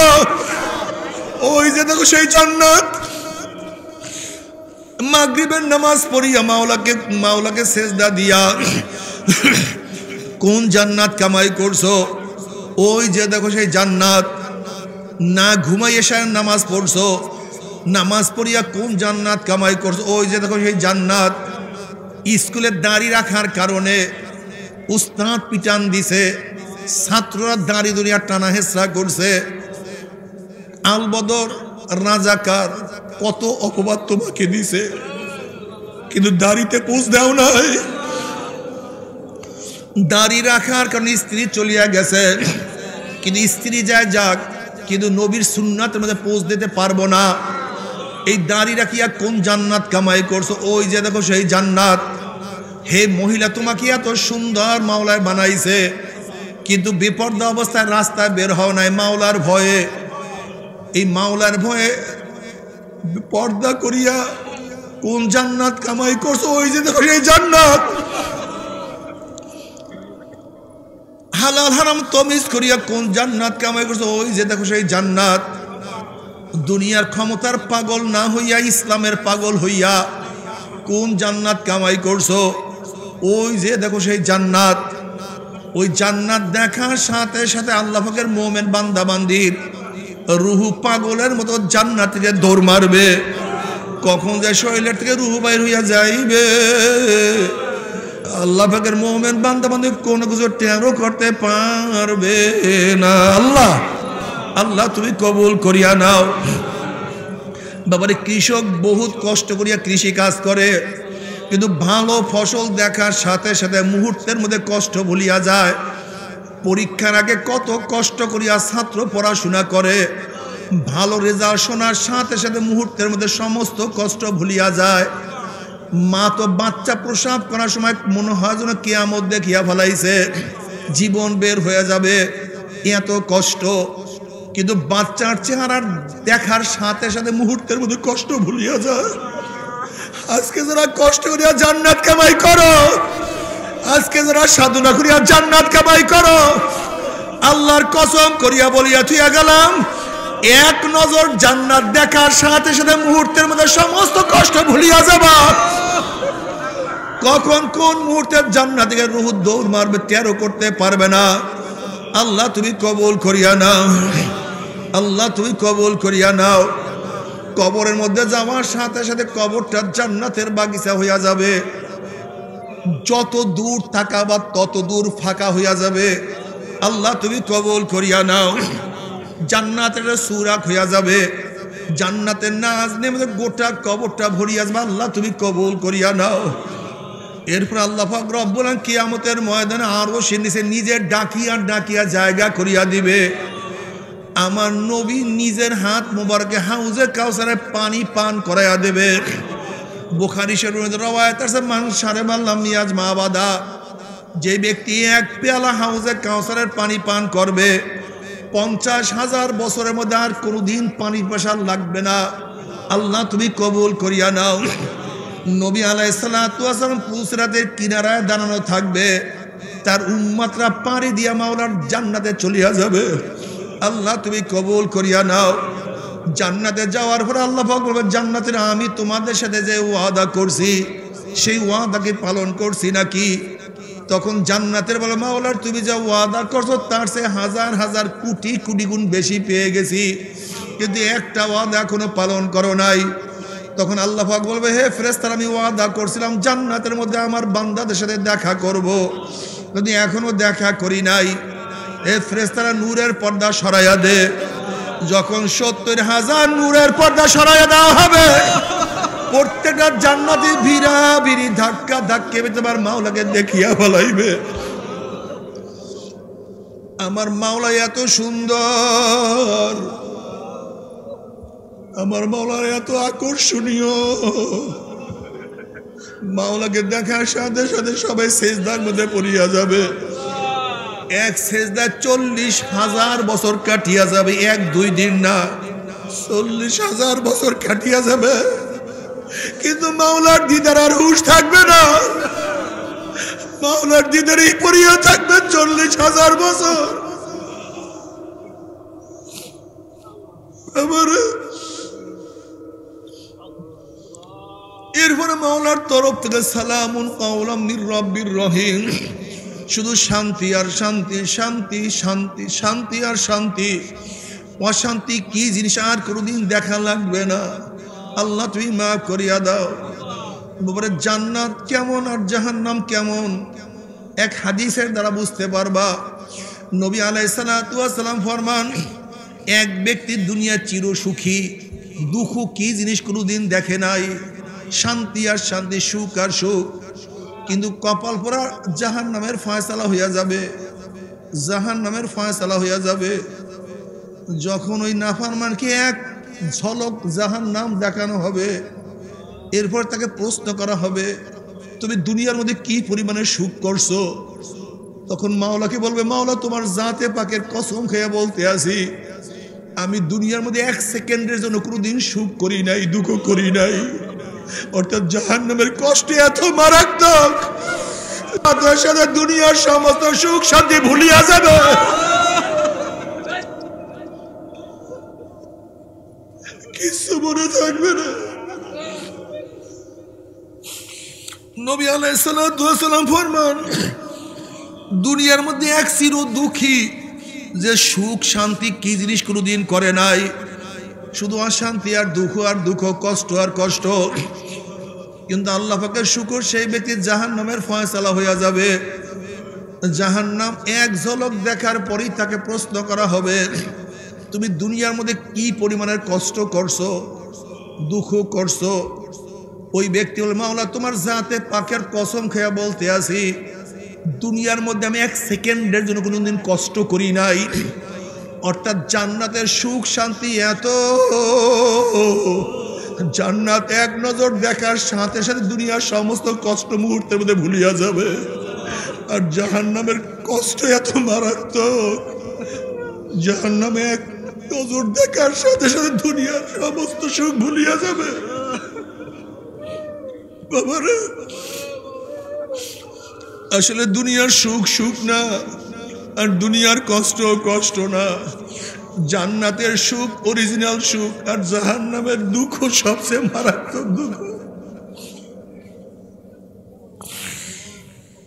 ওই যে দেখো সেই জান্নাত। মাগরিবের নামাজ পড়িয়া মাওলাকে মাওলাকে সেজদা দিয়া কোন জান্নাত কামাই করছ? ওই যে দেখো সেই জান্নাত। না ঘুমাই এসার নামাজ পড়ছো? নামাজ পড়িয়া কোন জান্নাত কামাই করছ? ওই যে দেখো সেই জান্নাত। স্কুলে দাড়ি রাখার কারণে উস্তাদ পিটান দিছে। ছাত্ররা দাঁড়ি দুনিয়া টানা হেসরা করছে। আলবদর রাজাকার কত অপবাদ তোমাকে দিছে, কিন্তু দাড়িতে পোষ দেও নাই। দাড়ি রাখার কারণে স্ত্রী চলিয়া গেছে। কিন্তু স্ত্রী যায় যাক, কিন্তু নবীর সুন্নাতের মধ্যে পোষ দিতে পারব না। এই দাড়ি রাখিয়া কোন জান্নাত কামাই করছ? ওই যে দেখো সেই জান্নাত। হে মহিলা, তোমাকে এত সুন্দর মাওলায় বানাইছে, কিন্তু বিপর্দ অবস্থায় রাস্তায় বের হও নাই মাওলার ভয়ে। এই মাওলার ভয়ে পর্দা করিয়া কোন জান্নাত কামাই করছ? ওই যে সেই জান্নাত। হালাল হারাম তমিজ করিয়া কোন জান্নাত কামাই করছ? ওই যে দেখো সেই জান্নাত। দুনিয়ার ক্ষমতার পাগল না হইয়া, ইসলামের পাগল হইয়া কোন জান্নাত কামাই করছ? ওই যে দেখো সেই জান্নাত। ওই জান্নাত দেখার সাথে সাথে আল্লাহ পাকের মোমেন বান্দা বান্দির। রুহু পাগলের মতো জান্নাত থেকে দৌড় মারবে। কখন যে শরীরের থেকে রুহ বাইর হইয়া যাইবে। আল্লাহ পাকের মোমেন বান্দা বান্ধব কোনো কিছু টেরও করতে পারবে না। আল্লাহ আল্লাহ তুমি কবুল করিয়া নাও। বাবারে, কৃষক বহুত কষ্ট করিয়া কৃষি কাজ করে, কিন্তু ভালো ফসল দেখার সাথে সাথে মুহূর্তের মধ্যে কষ্ট ভুলিয়া যায়। পরীক্ষার আগে কত কষ্ট করিয়া ছাত্র পড়াশোনা করে। ভালো রেজাল্ট শোনার সাথে সাথে মুহূর্তের মধ্যে সমস্ত কষ্ট ভুলিয়া যায়। মা তো বাচ্চা প্রসাব করার সময় মনে হয় যেন কেয়ামত দেখিয়া ফেলাইছে। জীবন বের হয়ে যাবে। এত কষ্ট। কিন্তু বাচ্চার চেহারার দেখার সাথে সাথে মুহূর্তের মধ্যে কষ্ট ভুলিয়া যায়। আজকে যারা কষ্ট করিয়া জান্নাত কামাই করো। আজকে যারা সাধনা করিয়া জান্নাত কামাই করো, আল্লাহর কসম করিয়া বলিয়া থুইয়া গেলাম, এক নজর জান্নাত দেখার সাথে সাথে মুহূর্তের মধ্যে সমস্ত কষ্ট ভুলিয়া যাবা। কখন কোন মুহূর্তের জান্নাত থেকে রুহ দৌড় মারবে তেরো করতে পারবে না। আল্লাহ তুমি কবুল করিয়া নাও। আল্লাহ তুমি কবুল করিয়া নাও। কবরের মধ্যে যাওয়ার সাথে সাথে কবরটা জান্নাতের বাগিচা হইয়া যাবে। যত দূর তাকাবা তত দূর ফাঁকা হইয়া যাবে। আল্লাহ তুমি কবল করিয়া নাও। জান্নাতের সুরাক হইয়া যাবে। জান্নাতের নাচ নেমে গোটা কবরটা ভরিয়া যাবে। আল্লাহ তুমি কবল করিয়া নাও। এরপর আল্লাহ আলামিন কিয়ামতের ময়দানে আরও সে নিচে নিজে ডাকিয়া ডাকিয়া জায়গা করিয়া দিবে। আমার নবী নিজের হাত মোবারকে হাউজে কাউসারে পানি পান করাইয়া দেবে। বুখারি শরীফ রওয়ায়াত মান সারে মাল্লাম মিয়াজ মাবাদা যে ব্যক্তি এক পেয়ালা হাউজে কাউসারের পানি পান করবে, পঞ্চাশ হাজার বছরের মধ্যে আর কোনোদিন পানি পেশার লাগবে না। আল্লাহ তুমি কবুল করিয়া নাও। নবী আলাইসালাম পুসরাতের কিনারায় দাঁড়ানো থাকবে, তার উম্মাত্রা পাড়ি দিয়া মাওলার জান্নাতে চলিয়া যাবে। আল্লাহ তুমি কবুল করিয়া নাও। জান্নাতে যাওয়ার পরে আল্লাহ পাক বলবে জান্নাতের আমি তোমাদের সাথে যে ওয়াদা করছি, সেই ওয়াদাকে পালন করছি নাকি? তখন জান্নাতের বলে মাওলার তুমি যা ওয়াদা করছ, তার সে হাজার হাজার কোটি কোটি গুণ বেশি পেয়ে গেছি। কিন্তু একটা ওয়াদা এখনও পালন করো নাই। তখন আল্লাহ পাক বলবে, হে ফেরেস্তার আমি ওয়াদা করছিলাম, জান্নাতের মধ্যে আমার বান্দাদের সাথে দেখা করব। যদি এখনও দেখা করি নাই এ ফেরেস্তারা নূরের পর্দা সরাইয়া দে। যখন সত্তর হাজার নূরের পর্দা সরাইয়া দেওয়া হবে, প্রত্যেকটা জান্নাতি ভিড়া ভিড়ি ধাক্কা ধাক্কে তোমার মাওলাকে দেখিয়া বলাইবে। আমার মাওলা এত সুন্দর, আমার মাওলা এত আকর্ষণীয়। মাওলাকে দেখার সাথে সাথে সবাই সেজদার মধ্যে পড়িয়া যাবে। এক সেজদা চল্লিশ হাজার বছর কাটিয়া যাবে, এক দুই দিন না, চল্লিশ হাজার বছর কাটিয়া যাবে। কিন্তু মাওলার দিদার আর হুশ থাকবে না। মাওলার দিদারই পড়িয়া থাকবে চল্লিশ হাজার বছর। এরপরে মাওলার তরফ থেকে সালামুন কাউলাম নির রহিম। শুধু শান্তি আর শান্তি শান্তি শান্তি শান্তি আর শান্তি। অশান্তি কি জিনিস? আর কোনোদিন দেখা লাগবে না। আল্লাহ তুমি মাফ করিয়া দাও। বাবারে, জান্নাত কেমন আর জাহান্নাম কেমন? এক হাদিসের দ্বারা বুঝতে পারবা। নবী আলাইসালাম ফরমান, এক ব্যক্তি দুনিয়া চির সুখী। দুঃখ কি জিনিস কোনোদিন দেখে নাই? শান্তি আর শান্তি, সুখ আর সুখ। কিন্তু কপাল পরা জাহান নামের ফয়সালা হইয়া যাবে। জাহান নামের ফয়সালা হইয়া যাবে। যখন ওই নাফারমানকে এক ঝলক জাহান নাম দেখানো হবে, এরপর তাকে প্রশ্ন করা হবে, তুমি দুনিয়ার মধ্যে কি পরিমাণে সুখ করছ? তখন মাওলাকে বলবে, মাওলা, তোমার জাতে পাকের কসম খেয়ে বলতে আসি, আমি দুনিয়ার মধ্যে এক সেকেন্ডের জন্য কোনোদিন সুখ করি নাই, দুঃখ করি নাই। অর্থাৎ জাহান নামের কষ্টে এত মারাত্মক। তাদের সাথে দুনিয়ার সমস্ত সুখ শান্তি ভুলিয়া যাবে। কিছু মনে থাকবে না। নবী আলাইসালাম ফরমান, দুনিয়ার মধ্যে এক চির দুঃখী যে সুখ শান্তি কি জিনিস কোনোদিন করে নাই। শুধু অশান্তি আর দুঃখ আর দুঃখ, কষ্ট আর কষ্ট। কিন্তু আল্লাহ পাকের শুকুর সেই ব্যক্তির জাহান নামের ফয়সালা হইয়া যাবে। জাহান নাম এক ঝলক দেখার পরেই তাকে প্রশ্ন করা হবে, তুমি দুনিয়ার মধ্যে কি পরিমাণের কষ্ট করছ, দুঃখ করছ? ওই ব্যক্তি বলে, মাওলা, তোমার জাতে পাকের কসম খেয়া বলতে আসি দুনিয়ার মধ্যে আমি এক সেকেন্ডের জন্য কোনোদিন কষ্ট করি নাই। অর্থাৎ জান্নাতের সুখ, শান্তি এত। জান্নাত এক নজর দেখার সাথে সাথে দুনিয়ার সমস্ত কষ্ট মুহূর্তের মধ্যে ভুলিয়া যাবে। আর জাহান নামের কষ্ট এত মারাত্মক। জাহান নামে এক নজর দেখার সাথে সাথে দুনিয়ার সমস্ত সুখ ভুলিয়া যাবে। বাবারে, আসলে দুনিয়ার সুখ সুখ না। আর দুনিয়ার কষ্ট কষ্ট না। জান্নাতের সুখ অরিজিনাল সুখ আর জাহান নামের দুঃখ সবচেয়ে মারাত্মক দুঃখ।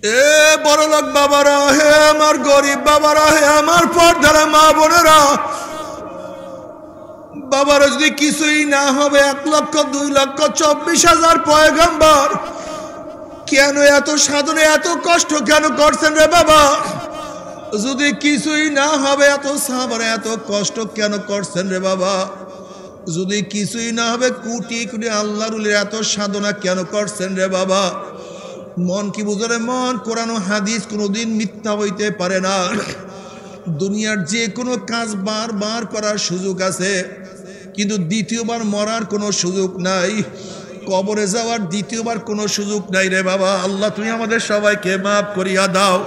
এ বড় লোক বাবারা, হে আমার গরিব বাবারা, হে আমার পর্দারা মা বোনেরা। বাবারা, যদি কিছুই না হবে, এক লক্ষ, দুই লক্ষ, চব্বিশ হাজার পয়গম্বর, কেন এত সাধনে এত কষ্ট কেন করছেন রে বাবা? যদি কিছুই না হবে, এত সাবরে, এত কষ্ট কেন করছেন রে বাবা? যদি কিছুই না হবে, কুটি কুটি আল্লাহরুলের এত সাধনা কেন করছেন রে বাবা? মন কি বুঝরে মন? কোরআন হাদিস কোনোদিন মিথ্যা হইতে পারে না। দুনিয়ার যে কোনো কাজ বারবার করার সুযোগ আছে, কিন্তু দ্বিতীয়বার মরার কোনো সুযোগ নাই, কবরে যাওয়ার দ্বিতীয়বার কোনো সুযোগ নাই রে বাবা। আল্লাহ, তুমি আমাদের সবাইকে মাফ করিয়া দাও।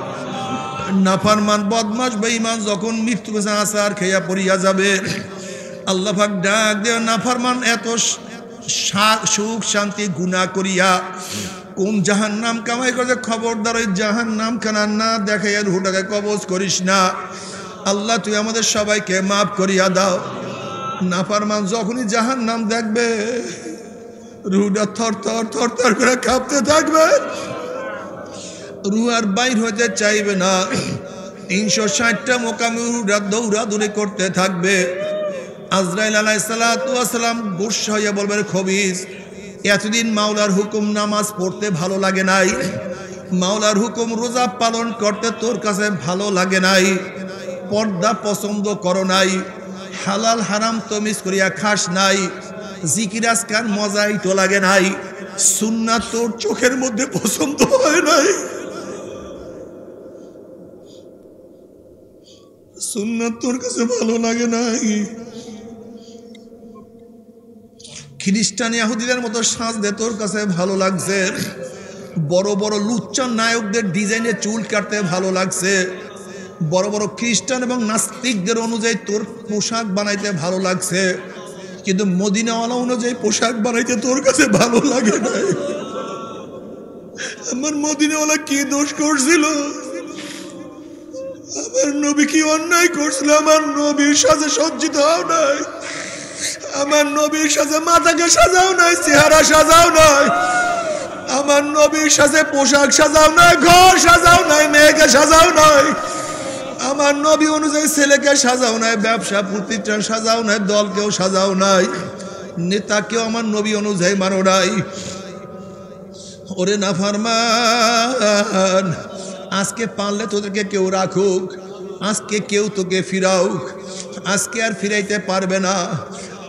নাফারমান বদমাস বেঈমান যখন মৃত্যু আসার খেয়া পড়িয়া যাবে। আল্লাহ পাক ডাক দেও নাফারমান, এত সুখ, শান্তি গুণা করিয়া কোন জাহান নাম কামাই করে খবরদার ওই জাহান নাম খানা না দেখাইয়া রুহটাকে কবজ করিস না। আল্লাহ, তুই আমাদের সবাইকে মাফ করিয়া দাও। নাফারমান যখনই জাহান নাম দেখবে, রুহটা থর থর থর থর করে কাঁপতে থাকবে। রুহ আর বাইর হতে চাইবে না। তিনশো ষাটটা মোকামি রুহটা দৌড়াদৌড়ি করতে থাকবে। আজরাইল আলাই সালাম গুসা হইয়া বলবেন, খবিজ, এতদিন মাওলার হুকুম নামাজ পড়তে ভালো লাগে নাই। মাওলার হুকুম রোজা পালন করতে তোর কাছে ভালো লাগে নাই। পর্দা পছন্দ করো নাই। হালাল হারাম তমিজ করিয়া খাস নাই। জিকিরাজ কার মজাই তো লাগে নাই। সুন্নাত তোর চোখের মধ্যে পছন্দ হয় নাই। সুন্নাত তোর কাছে ভালো লাগে নাই। খ্রিস্টান ইয়াহুদিদের মতো সাজতে তোর কাছে ভালো লাগছে। বড় বড় লুচ্চা নায়কদের ডিজাইনে চুল কাটতে ভালো লাগছে। বড় বড় খ্রিস্টান এবং নাস্তিকদের অনুযায়ী তোর পোশাক বানাইতে ভালো লাগছে। কিন্তু মদিনাওয়ালা অনুযায়ী পোশাক বানাইতে তোর কাছে ভালো লাগে নাই। আমার মদিনাওয়ালা কি দোষ করছিল? আমার নবী কি অন্যায় করছিল? আমার নবীর সাজে সজ্জিত হও নাই। আমার নবীর সাজে মাথাকে সাজাও নাই, চেহারা সাজাও নাই। আমার নবীর সাজে পোশাক সাজাও নাই, ঘর সাজাও নাই, মেয়েকে সাজাও নাই। আমার নবী অনুযায়ী ছেলেকে সাজাও নাই, ব্যবসা প্রতিষ্ঠান সাজাও নাই, দলকেও সাজাও নাই। নেতাকেও আমার নবী অনুযায়ী মানো নাই। ওরে না ফারমান। আজকে পারলে তোদেরকে কেউ রাখুক, আজকে কেউ তোকে ফিরাউক, আজকে আর ফিরাইতে পারবে না,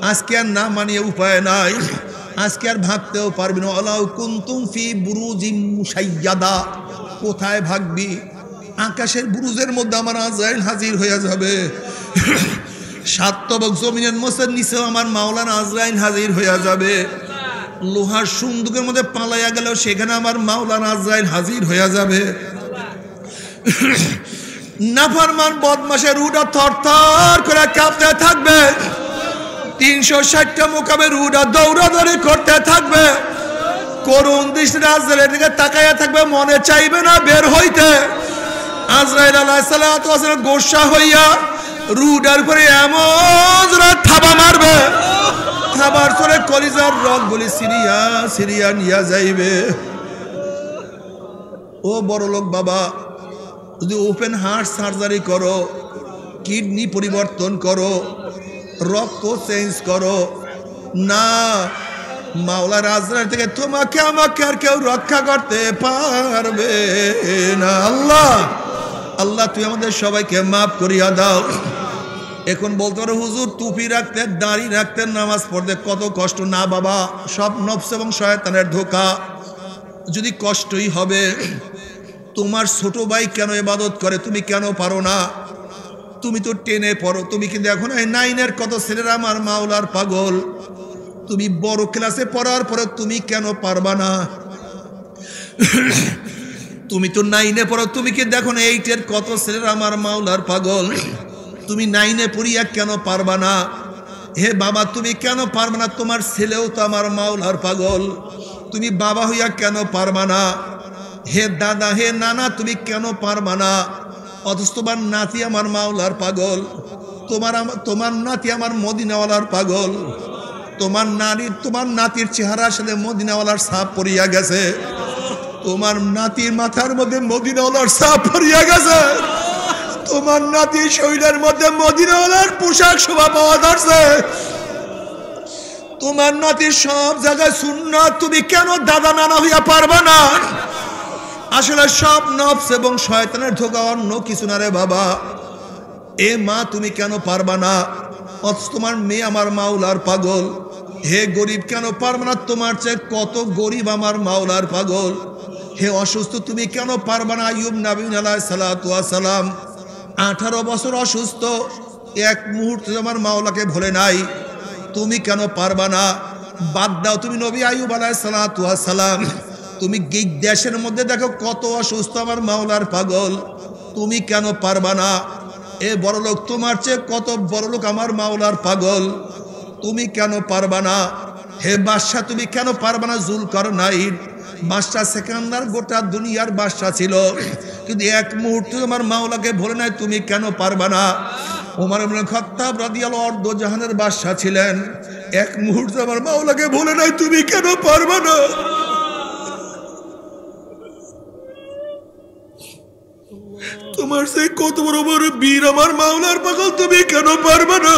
আজকে আর না মানিয়ে উপায় নাই, আজকে আর ভাবতেও পারবি না। অলাউ কুন্তুম ফি বুরুজিম মুসাইয়াদা কোথায় ভাগবি? আকাশের বুরুজের মধ্যে আমার আজরাইল হাজির হয়ে যাবে। সাত তবক জমিনের মোসের নিচেও আমার মাওলানা আজরাইল হাজির হয়ে যাবে। লোহার সুন্দুকের মধ্যে পালাইয়া গেলেও সেখানে আমার মাওলানা আজরাইল হাজির হয়ে যাবে। নাফারমান বদমাসের রুডা থর করে কাঁপতে থাকবে। তিনশো ষাটটা মোকামের রুডা দৌড়াদৌড়ি করতে থাকবে। করুন দৃষ্টি আজরাইলের দিকে তাকাইয়া থাকবে, মনে চাইবে না বের হইতে। আজরাইল আলাহ সাল্লাম গোসা হইয়া রুডার উপরে এমন থাবা মারবে। থাবার চলে কলিজার রক বলি সিরিয়া সিরিয়া নিয়া যাইবে। ও বড় লোক বাবা যদি ওপেন হার্ট সার্জারি করো কিডনি পরিবর্তন করো, রক্ত চেঞ্জ করো, না, মাওলা রাজনার থেকে তোমাকে আমাকে আর কেউ রক্ষা করতে পারবে না। আল্লাহ আল্লাহ তুই আমাদের সবাইকে মাফ করিয়া দাও। এখন বলতে পারো, হুজুর, টুপি রাখতে, দাড়ি রাখতে, নামাজ পড়তে কত কষ্ট। না বাবা, সব নফস এবং শয়তানের ধোকা। যদি কষ্টই হবে তোমার ছোট ভাই কেন এবাদত করে? তুমি কেন পারো না? তুমি তো টেনে পড়ো। তুমি কিন্তু এখন নাইনের কত ছেলেরা আমার মাওলার পাগল। তুমি বড় ক্লাসে পড়ার পরে তুমি কেন পারবা না? তুমি তো নাইনে পড়ো। তুমি কি দেখো না এইটের কত ছেলেরা আমার মাওলার পাগল। তুমি নাইনে পড়িয়া কেন পারবা না? হে বাবা, তুমি কেন পারবা না? তোমার ছেলেও তো আমার মাওলার পাগল। তুমি বাবা হইয়া কেন পারবা না? হে দাদা, হে নানা, তুমি কেন পারবা না? অথচ তোমার নাতি আমার মাওলার পাগল। তোমার তোমার নাতি আমার মদিনাওয়ালার পাগল। তোমার নারীর তোমার নাতির চেহারার সাথে মদিনাওয়ালার সাপ পড়িয়া গেছে। তোমার নাতির মাথার মধ্যে মদিনাওয়ালার সাপ পড়িয়া গেছে। তোমার নাতির শরীরের মধ্যে মদিনাওয়ালার পোশাক শোভা পাওয়া ধরছে। তোমার নাতির সব জায়গায় শূন্য তুমি কেন দাদা নানা হইয়া পারবা না? আসলে সব নফস এবং শয়তানের ধোকা অন্য কিছু না রে বাবা। এ মা, তুমি কেন পারবা না? অথচ তোমার মেয়ে আমার মাওলার পাগল। হে গরিব, কেন পারবে না? তোমার চেয়ে কত গরিব আমার মাওলার পাগল। হে অসুস্থ, তুমি কেন পারবা না? আইয়ুব নবীন আলাহ সালাম। আঠারো বছর অসুস্থ। এক মুহূর্তে আমার মাওলাকে ভোলে নাই। তুমি কেন পারবা না? বাদ দাও তুমি নবী আইয়ুব আলাহ সালাম। তুমি এই দেশের মধ্যে দেখো কত অসুস্থ আমার মাওলার পাগল। তুমি কেন পারবা না? এ বড় লোক তোমার চেয়ে কত বড় লোক আমার মাওলার পাগল। তুমি কেন পারবা না? হে বাদশাহ, তুমি কেন পারবা না? জুল কর নাই। বাদশাহ সেকান্দার গোটা দুনিয়ার বাদশাহ ছিল। কিন্তু এক মুহূর্তে তোমার মাওলাকে ভরে নাই, তুমি কেন পারবা না? ওমর খত্তাব রাদিয়াল্লাহু অর্ধ জাহানের বাদশাহ ছিলেন। এক মুহূর্তে আমার মাওলাকে ভুলে নাই, তুমি কেন পারবা না? তোমার সেই কত বড় বড় বীর আমার মাওলার পাগল তুমি কেন পারবে না?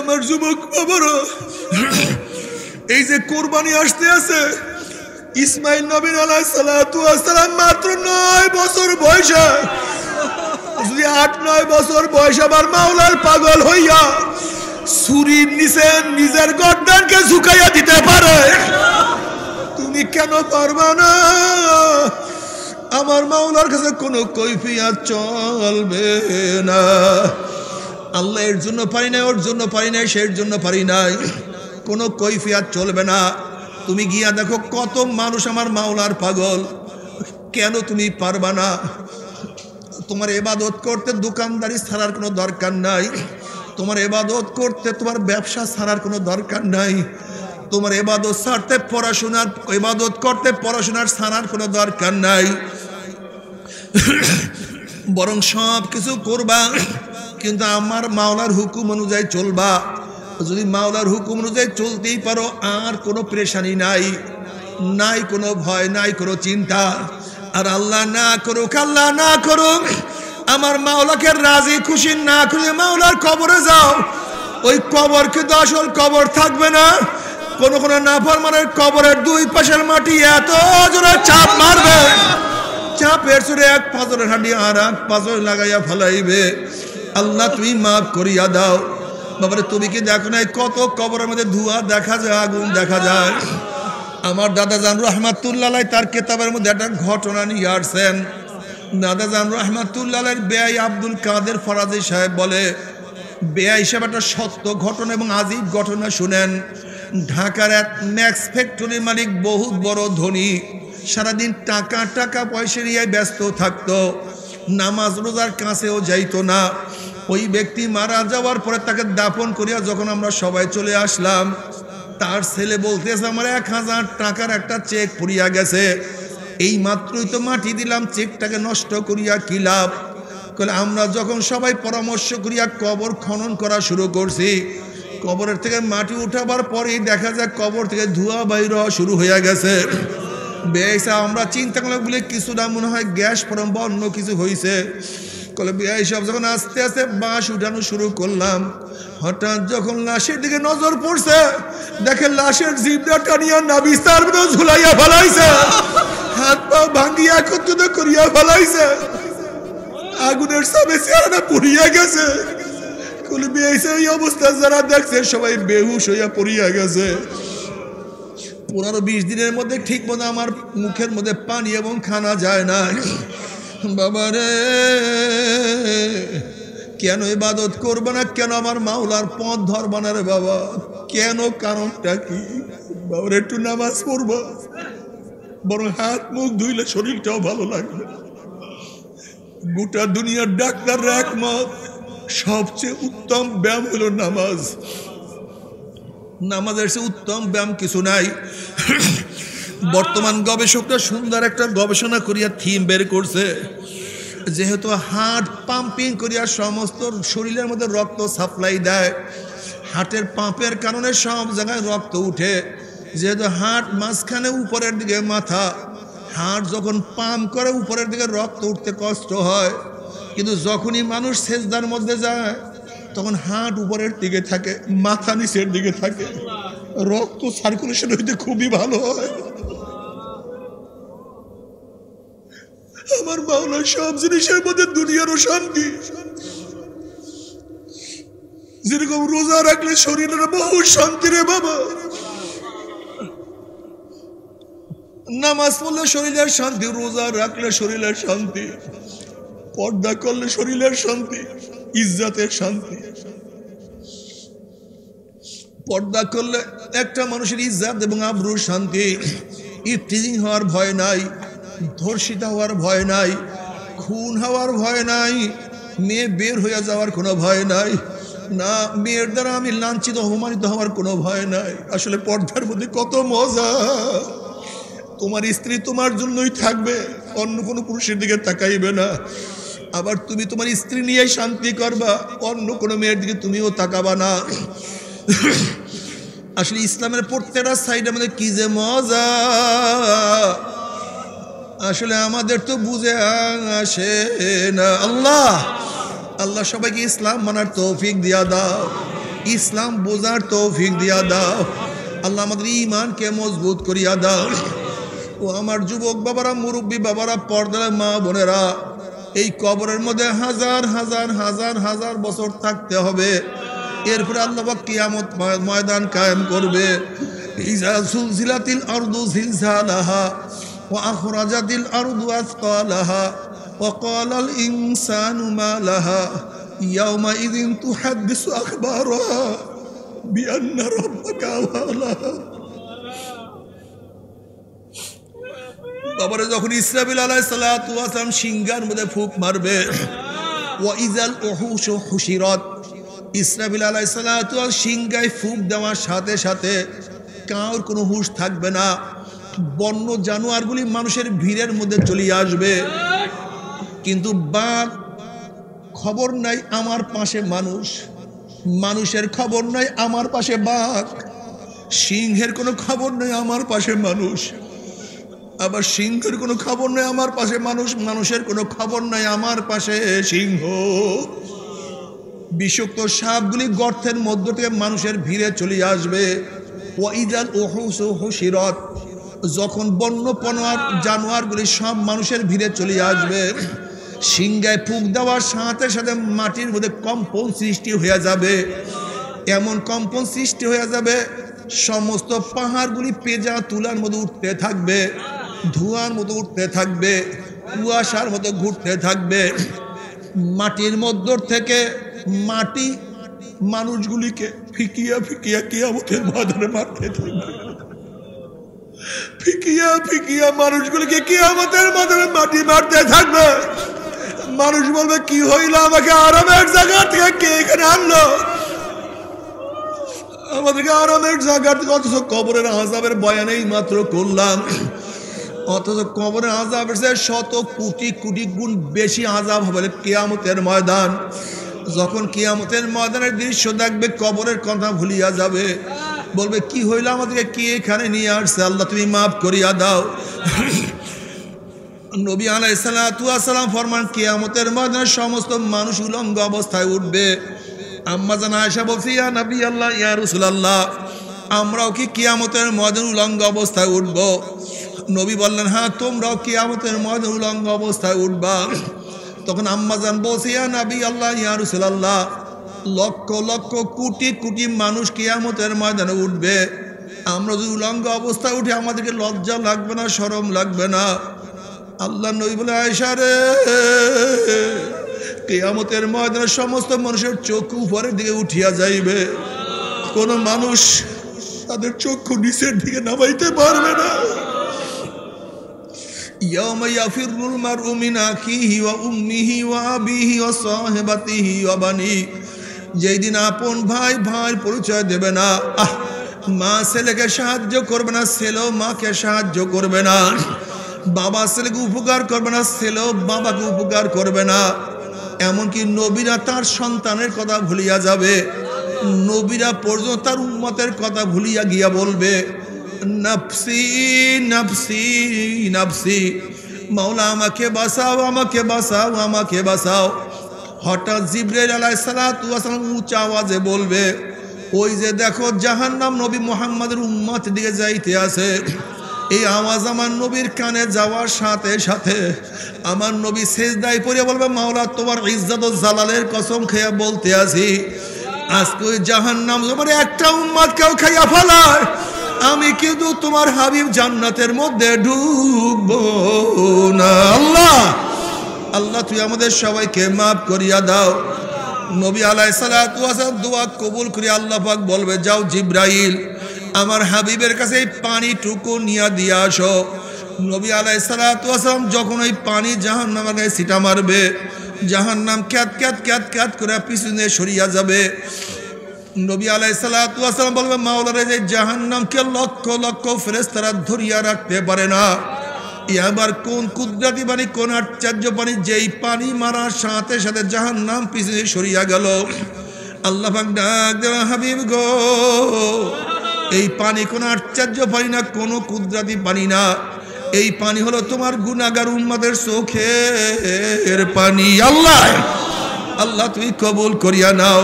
আমার যুবক বাবারা, এই যে কোরবানি আসতে আছে, ইসমাইল নবীন সালাম মাত্র নয় বছর বয়সে। যদি আট, নয় বছর বয়স আবার মাওলার পাগল হইয়া ছুরির নিচে নিজের গর্দানকে ঝুঁকাইয়া দিতে পারে, তুমি কেন পারবা না? আমার মাওলার কাছে কোনো কৈফিয়াত চলবে না। আল্লাহ এর জন্য পারি নাই, ওর জন্য পারি নাই সের জন্য পারি নাই। কোনো কৈফিয়াত চলবে না। তুমি গিয়া দেখো কত মানুষ আমার মাওলার পাগল। কেন তুমি পারবা না? তোমার এবাদত করতে দোকানদারি ছাড়ার কোনো দরকার নাই। তোমার এবাদত করতে তোমার ব্যবসা ছাড়ার কোনো দরকার নাই। তোমার এবাদত ছাড়তে পড়াশোনার, এবাদত করতে পড়াশোনার ছাড়ার কোনো দরকার নাই। বরং সব কিছু করবা, কিন্তু আমার মাওলার হুকুম অনুযায়ী চলবা। যদি মাওলার হুকুম অনুযায়ী চলতেই পারো, আর কোনো প্রেশানি নাই নাই কোনো ভয়, নাই কোনো চিন্তা। আর আল্লাহ না করুক, আল্লাহ না করুক, আমার মাওলাকে রাজি খুশি না করে মাওলার কবরে যাও। ওই কবর কিন্তু আসল কবর থাকবে না? কোন কোন নাফরমানের কবরের দুই পাশের মাটি এত জোরে চাপ মারবে। চাপের সুরে এক পাথরের হাঁটি আর এক পাথর লাগাইয়া ফেলাইবে। আল্লাহ, তুমি মাফ করিয়া দাও। বাবারে, তুমি কি দেখো নাই কত কবরের মধ্যে ধোঁয়া দেখা যায়, আগুন দেখা যায়। আমার দাদা জান রহমাতুল্লাহ তার কেতাবের মধ্যে একটা ঘটনা নিয়ে আসছেন। দাদা জান রহমাতুল্লাহ বেআই আব্দুল কাদের ফরাজি সাহেব বলে বেআই হিসাবে একটা সত্য ঘটনা এবং আজীব ঘটনা শুনেন। ঢাকার এক ম্যাক্স ফ্যাক্টরির মালিক, বহুত বড় ধনী। সারাদিন টাকা টাকা পয়সা নিয়ে ব্যস্ত থাকতো। নামাজ রোজার কাছেও যাইতো না। ওই ব্যক্তি মারা যাওয়ার পরে তাকে দাপন করিয়া যখন আমরা সবাই চলে আসলাম, তার ছেলে বলতেছে, আমার এক হাজার টাকার একটা চেক পুড়িয়া গেছে। এই মাত্রই তো মাটি দিলাম, চেকটাকে নষ্ট করিয়া কি লাভ? আমরা যখন সবাই পরামর্শ করিয়া কবর খনন করা শুরু করছি, কবরের থেকে মাটি উঠাবার পরেই দেখা যায় কবর থেকে ধোঁয়া বাইর হওয়া শুরু হইয়া গেছে। বেশ আমরা চিন্তা করলাম বলে কিছু না মনে হয় গ্যাস ফরম বা অন্য কিছু হয়েছে কলে বিয়াই যখন আস্তে আস্তে বাঁশ উঠানো শুরু করলাম, হঠাৎ যখন লাশের দিকে নজর পড়ছে, দেখে লাশের জিবটা টানিয়া না বিস্তার মতো ঝুলাইয়া ফেলাইছে। হাত পা ভাঙ্গিয়া একত্রিত করিয়া ফেলাইছে। আগুনের সামনে চেহারাটা পুড়িয়া গেছে। কলে এই অবস্থা যারা দেখছে, সবাই বেহুশ হইয়া পড়িয়া গেছে। পনেরো বিশ দিনের মধ্যে ঠিক মতো আমার মুখের মধ্যে পানি এবং খানা যায় না। বাবারে কেন ইবাদত করবে না? কেন আমার মাওলার পথ ধরবে না রে বাবা? কেন কারণটা কি? বাবার একটু নামাজ পড়ব। বরং হাত মুখ ধুইলে শরীরটাও ভালো লাগবে। গোটা দুনিয়ার ডাক্তাররা একমত, সবচেয়ে উত্তম ব্যায়াম হলো নামাজ। নামাজের সে উত্তম ব্যায়াম কিছু নাই। বর্তমান গবেষকরা সুন্দর একটা গবেষণা করিয়া থিম বের করছে। যেহেতু হার্ট পাম্পিং করিয়া সমস্ত শরীরের মধ্যে রক্ত সাপ্লাই দেয়, হার্টের পাম্পের কারণে সব জায়গায় রক্ত উঠে। যেহেতু হার্ট মাঝখানে উপরের দিকে মাথা, হার্ট যখন পাম্প করে উপরের দিকে রক্ত উঠতে কষ্ট হয়। কিন্তু যখনই মানুষ সেজদার মধ্যে যায় তখন হাট উপরের দিকে থাকে, মাথা নিচের দিকে থাকে। রক্ত সার্কুলেশন হইতে খুবই ভালো হয়। আমার মাওলা সব জিনিসের মধ্যে দুনিয়ারও শান্তি যেরকম রোজা রাখলে শরীরের বহু শান্তি রে বাবা। নামাজ পড়লে শরীরের শান্তি, রোজা রাখলে শরীরের শান্তি, পর্দা করলে শরীরের শান্তি। ইজ্জাতের শান্তি। পর্দা করলে একটা মানুষের ইজ্জাত এবং আব্রুর শান্তি। ইফটিজিং হওয়ার ভয় নাই, ধর্ষিত হওয়ার ভয় নাই, খুন হওয়ার ভয় নাই, মেয়ে বের হয়ে যাওয়ার কোনো ভয় নাই, না, মেয়ের দ্বারা আমি লাঞ্ছিত, অপমানিত হওয়ার কোনো ভয় নাই। আসলে পর্দার মধ্যে কত মজা। তোমার স্ত্রী তোমার জন্যই থাকবে, অন্য কোনো পুরুষের দিকে তাকাইবে না। আবার তুমি তোমার স্ত্রী নিয়ে শান্তি করবা, অন্য কোনো মেয়ের দিকে তুমিও তাকাবা না। আসলে ইসলামের প্রত্যেকটা সাইডের মধ্যে কি যে মজা। আসলে আমাদের তো বুঝে আসে না। আল্লাহ আল্লাহ সবাইকে ইসলাম মানার তৌফিক দিয়া দাও। ইসলাম বোঝার তৌফিক দিয়া দাও। আল্লাহ আমাদের ইমানকে মজবুত করিয়া দাও। ও আমার যুবক বাবারা, মুরব্বী বাবারা, পর্দার মা বোনেরা এই কবরের মধ্যে হাজার হাজার হাজার হাজার বছর থাকতে হবে। এরপরে আল্লাহ কিয়ামত ময়দান কায়েম করবে। সুলসিলাতিল আরদু জিলজালাহা ওয়া ওয়া আখবারাহা বিআন্না রাব্বাকা আওয়ালাহা বাবারে যখন ইসরাবিল আলাই সালাম সিংহার মধ্যে ফুক মারবে ও ইজাল ওহুস হুশিরত ইসরাবিল আলাই সালাম সিংহায় ফুক দেওয়ার সাথে সাথে কাউর কোনো হুশ থাকবে না। বন্য জানোয়ারগুলি মানুষের ভিড়ের মধ্যে চলে আসবে। কিন্তু বাঘ, খবর নাই আমার পাশে মানুষ, মানুষের খবর নাই আমার পাশে বাঘ, সিংহের কোনো খবর নেই আমার পাশে মানুষ। আবার সিংহের কোনো খবর নেই আমার পাশে, মানুষ, মানুষের কোনো খবর নাই আমার পাশে, সিংহ। বিষাক্ত সাপগুলি গর্তের মধ্য থেকে মানুষের ভিড়ে চলে আসবে। ওয়াইদাল ওহুস হুসিরত যখন বন্য পনোয়ার, জানোয়ারগুলি সব মানুষের ভিড়ে চলে আসবে, সিংহায় ফুক দেওয়ার সাথে সাথে মাটির মধ্যে কম্পন সৃষ্টি হয়ে যাবে। এমন কম্পন সৃষ্টি হয়ে যাবে, সমস্ত পাহাড়গুলি পেজা তুলার মধ্যে উঠতে থাকবে। ধোঁয়ার মতো উঠতে থাকবে, কুয়াশার মতো ঘুরতে থাকবে। মাটির মধ্য থেকে মাটি মানুষগুলিকে ফিকিয়া ফিকিয়া কিয়ামতের ময়দানে মারতে থাকবে। ফিকিয়া ফিকিয়া মানুষগুলিকে কিয়ামতের ময়দানে মাটি মারতে থাকবে। মানুষ বলবে, কি হইল আমাকে আরামের জায়গা থেকে কে এখানে আনলো? আমাদেরকে আরামের জায়গা থেকে অথচ কবরের আজাবের বয়ানেই মাত্র করলাম। অথচ কবরের আজাবের চেয়ে শত কোটি কোটি গুণ বেশি আজাব হবে কেয়ামতের ময়দান। যখন কেয়ামতের ময়দানের দৃশ্য দেখবে, কবরের কথা ভুলিয়া যাবে। বলবে, কি হইল আমাদেরকে? কে এখানে নিয়ে আসছে? আল্লাহ, তুমি মাফ করিয়া দাও। নবী আলাইসালাম ফরমান, কিয়ামতের ময়দানে সমস্ত মানুষ উলঙ্গ অবস্থায় উঠবে। আম্মা জানা আয়সা বলছি, ইয়া নবী আল্লাহ, ইয়া রসুল আল্লাহ আমরাও কি কিয়ামতের ময়দান উলঙ্গ অবস্থায় উঠব? নবী বললেন হ্যাঁ তোমরাও কিয়ামতের ময়দান উলঙ্গ অবস্থায় উঠবা। তখন আম্মাজান বলছি, ইয়া নবী আল্লাহ, ইয়া রসুলাল্লাহ, লক্ষ লক্ষ কোটি কোটি মানুষ কিয়ামতের ময়দানে উঠবে। আমরা যদি উলঙ্গ অবস্থায় উঠে, আমাদেরকে লজ্জা লাগবে না সরম লাগবে না। আল্লাহ নবী বলে আয়সা রে, কেয়ামতের ময়দানে সমস্ত মানুষের চক্ষু উপরের দিকে উঠিয়া যাইবে। কোন মানুষ তাদের চক্ষু নিচের দিকে নামাইতে পারবে না। يوم يفر المرء من أخيه وأمه وأبيه وصاحبته وبنيه যেই দিন আপন ভাই ভাই পরিচয় দেবে না আহ মা ছেলেকে সাহায্য করবে না ছেলেও মাকে সাহায্য করবে না বাবা ছেলেকে উপকার করবে না ছেলেও বাবাকে উপকার করবে না এমনকি নবীরা তার সন্তানের কথা ভুলিয়া যাবে নবীরা পর্যন্ত তার উন্মতের কথা ভুলিয়া গিয়া বলবে নফসি নফসি নফসি। মাওলা, আমাকে বাঁচাও আমাকে বাঁচাও আমাকে বাঁচাও। হঠাৎ জিব্রাইল ওয়াসালাম উঁচা আওয়াজে বলবে, ওই যে দেখো জাহান্নাম নবী মোহাম্মদের উম্মত দিকে যাইতে আছে। এই আওয়াজ আমার নবীর কানে যাওয়ার সাথে সাথে আমার নবী সেজদাই পড়ে বলবে, মাওলা, তোমার ইজ্জত ও জালালের কসম খেয়ে বলতে আছি আজকে ওই জাহান্নাম একটা উম্মত কেউ খাইয়া ফেলায়। আমি কিন্তু তোমার হাবিব জান্নাতের মধ্যে ঢুকবো না। আল্লাহ! আল্লাহ, তুই আমাদের সবাইকে মাফ করিয়া দাও। নবী আলাই সালাম দোয়া কবুল করে আল্লাহ পাক বলবে, যাও জিব্রাইল, আমার হাবিবের কাছে এই পানিটুকু নিয়ে দিয়ে আসো। নবী আলাই সালাম যখন ওই পানি জাহান নামের সিটা মারবে জাহান নাম ক্যাত ক্যাত ক্যাত ক্যাত করে পিছনে সরিয়া যাবে। নবী আলাই সালাম বলবে, মাওলারে, যে জাহান লক্ষ লক্ষ ফেরেস্তারা ধরিয়া রাখতে পারে না। এবার কোন কুদরাতি পানি কোন আশ্চর্য পানি যেই পানি মারার সাথে সাথে জাহান নাম পিছনে সরিয়া গেল? আল্লাহ ডাক হাবিব গো, এই পানি কোন আশ্চর্য পানি না, কোনো কুদরাতি পানি না। এই পানি হলো তোমার গুনাগার উম্মাদের চোখের পানি। আল্লাহ আল্লাহ তুমি কবুল করিয়া নাও।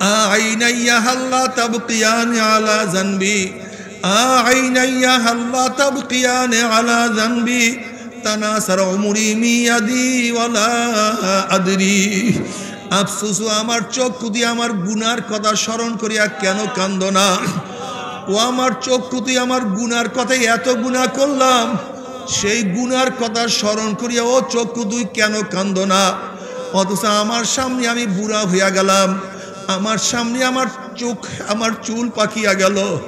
আইনাইয়া হাল্লা তাবকিয়ান আলা জানবি। আইনাইয়া হাল্লা তাবকিয়ান আলা জানবি। তানাসার উমরি মিয়াদি ওয়ালা আদরি। আফসুসু, আমার চক্ষু দিয়ে আমার গুনার কথা স্মরণ করিয়া কেন কান্দ না? ও আমার চক্ষু দিয়ে আমার গুনার কথাই এত গুণা করলাম, সেই গুনার কথা স্মরণ করিয়া ও চক্ষু তুই কেন কান্দ না? অথচ আমার সামনে আমি বুড়া হইয়া গেলাম। আমার সামনে আমার চোখ, আমার চুল পাকিয়া গেল।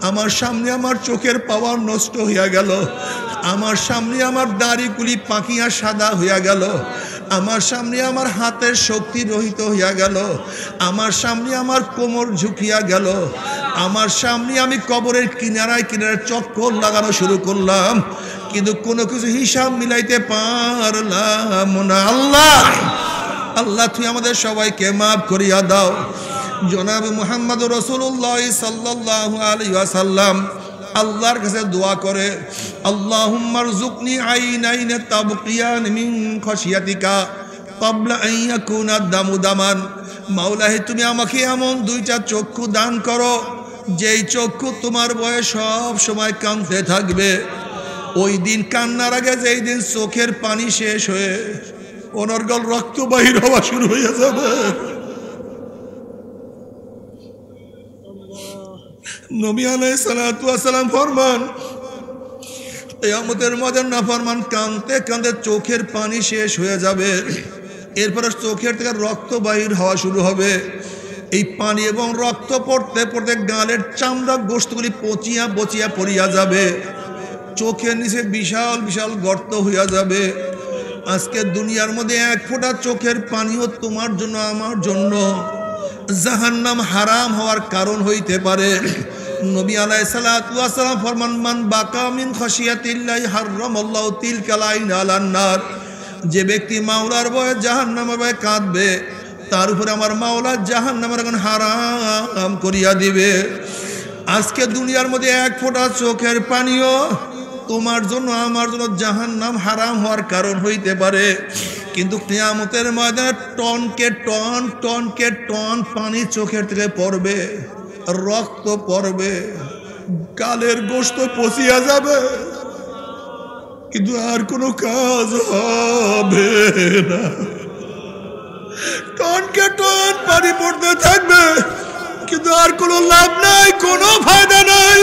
আমার সামনে আমার চোখের পাওয়ার নষ্ট হইয়া গেল। আমার সামনে আমার দাড়িগুলি পাকিয়া সাদা হইয়া গেল। আমার সামনে আমার হাতের শক্তি রহিত হইয়া গেল। আমার সামনে আমার কোমর ঝুঁকিয়া গেল। আমার সামনে আমি কবরের কিনারায় কিনারায় চক্কর লাগানো শুরু করলাম। কিন্তু কোনো কিছু হিসাব মিলাইতে পারলাম না। আল্লাহ! আল্লাহ, তুই আমাদের সবাইকে মাফ করিয়া দাও। জনাব মুহাম্মদ রসুল্লাহ সাল্লাহ আলী আসাল্লাম আল্লাহর কাছে দোয়া করে আল্লাহুম্মার জুকনি আইনাইনে তাবকিয়ান মিন খসিয়াতিকা কবলা আইয়াকুনা দামুদামান মাওলাহে, তুমি আমাকে এমন দুইটা চক্ষু দান করো, যেই চক্ষু তোমার বয়ে সব সময় কাঁদতে থাকবে। ওই দিন কান্নার আগে যেই দিন চোখের পানি শেষ হয়ে অনর্গল রক্ত বাহির হওয়া শুরু হয়ে যাবে। নবী আলাই সালাম ফরমান আমাদের মজার না ফরমান, কাঁদতে কাঁদতে চোখের পানি শেষ হয়ে যাবে। এরপরে চোখের থেকে রক্ত বাহির হওয়া শুরু হবে। এই পানি এবং রক্ত পড়তে পড়তে গালের চামড়া গোস্তগুলি পচিয়া পচিয়া পড়িয়া যাবে। চোখের নিচে বিশাল বিশাল গর্ত হইয়া যাবে। আজকে দুনিয়ার মধ্যে এক ফোঁটা চোখের পানিও তোমার জন্য আমার জন্য। জাহান্নাম হারাম হওয়ার কারণ হইতে পারে। নবী আলাই ফরমান, মান বাকা মিন খসিয়াতিল্লাহ হারামাল্লাহু তিলকাল আইন আলান্নার যে ব্যক্তি মাওলার বয়ে জাহান্নামের বয়ে কাঁদবে, তার উপরে আমার মাওলা জাহান্নামের এখন হারাম করিয়া দিবে। আজকে দুনিয়ার মধ্যে এক ফোঁটা চোখের পানিও তোমার জন্য আমার জন্য জাহান নাম হারাম হওয়ার কারণ হইতে পারে। কিন্তু কেয়ামতের ময়দানে টনকে টন টনকে টন পানি চোখের থেকে পড়বে, রক্ত পড়বে, গালের গোস্ত পচিয়া যাবে। কিন্তু আর কোনো কাজ হবে না। টনকে টন পানি পড়তে থাকবে, কিন্তু আর কোনো লাভ নাই, কোনো ফায়দা নাই।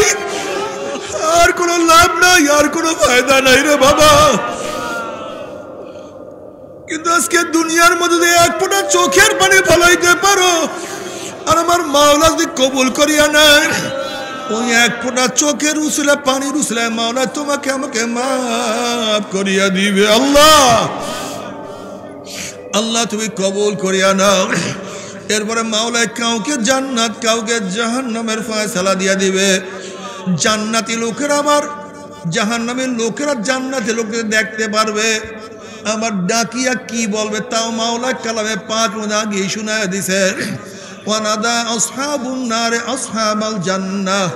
আর কোনো লাভ নাই, আর কোনো ফায়দা নাই রে বাবা। কিন্তু আজকে দুনিয়ার মধ্যে এক ফোঁটা চোখের পানি ফলাইতে পারো, আর আমার মাওলা যদি কবুল করিয়া নেয়, ওই এক ফোঁটা চোখের উসলে, পানির উসলে মাওলা তোমাকে আমাকে মাফ করিয়া দিবে। আল্লাহ আল্লাহ তুমি কবুল করিয়া নাও। এরপরে মাওলায় কাউকে জান্নাত, কাউকে জাহান্নামের ফয়সালা দিয়া দিবে। জান্নাতি লোকের আবার, জাহান্নামের লোকেরা জান্নাতি লোকদের দেখতে পারবে। আমার ডাকিয়া কি বলবে তাও মাওলা কালামে পাঁচ মধ্যে আগে শোনায় দিছে। ওয়ানাদা আসহাবুন নারে আসহাবাল জান্নাহ,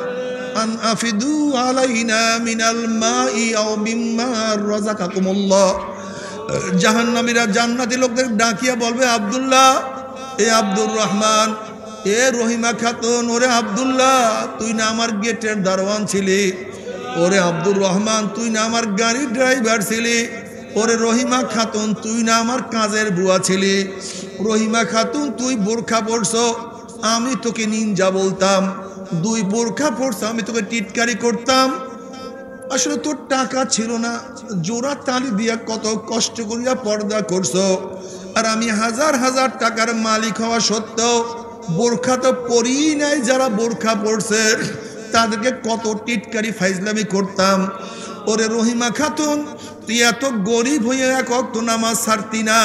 আন আফিদু আলাইনা মিনাল মাই আও মিম্মা রাযাকাকুমুল্লাহ। জাহান্নামীরা জান্নাতি লোকদের ডাকিয়া বলবে, আব্দুল্লাহ, এ আব্দুর রহমান এ রহিমা খাতুন, ওরে আব্দুল্লাহ, তুই না আমার গেটের দারোয়ান ছিলি। ওরে আব্দুর রহমান, তুই না আমার গাড়ির ড্রাইভার ছিলি। ওরে রহিমা খাতুন, তুই না আমার কাজের বুয়া ছিলি। রহিমা খাতুন, তুই বোরখা পড়ছ আমি তোকে নিনজা বলতাম। দুই বোরখা পড়ছ আমি তোকে টিটকারি করতাম। আসলে তোর টাকা ছিল না, জোড়া তালি দিয়া কত কষ্ট করিয়া পর্দা করছ। আর আমি হাজার হাজার টাকার মালিক হওয়া সত্ত্বেও বোরখা তো পরেই নাই যারা বোরখা পড়ছে তাদেরকে কত টিটকারি ফাইজলামি করতাম। ওরে রহিমা খাতুন, তুই এত গরিব হইয়া এক অক্ত নামাজ ছাড়তি না।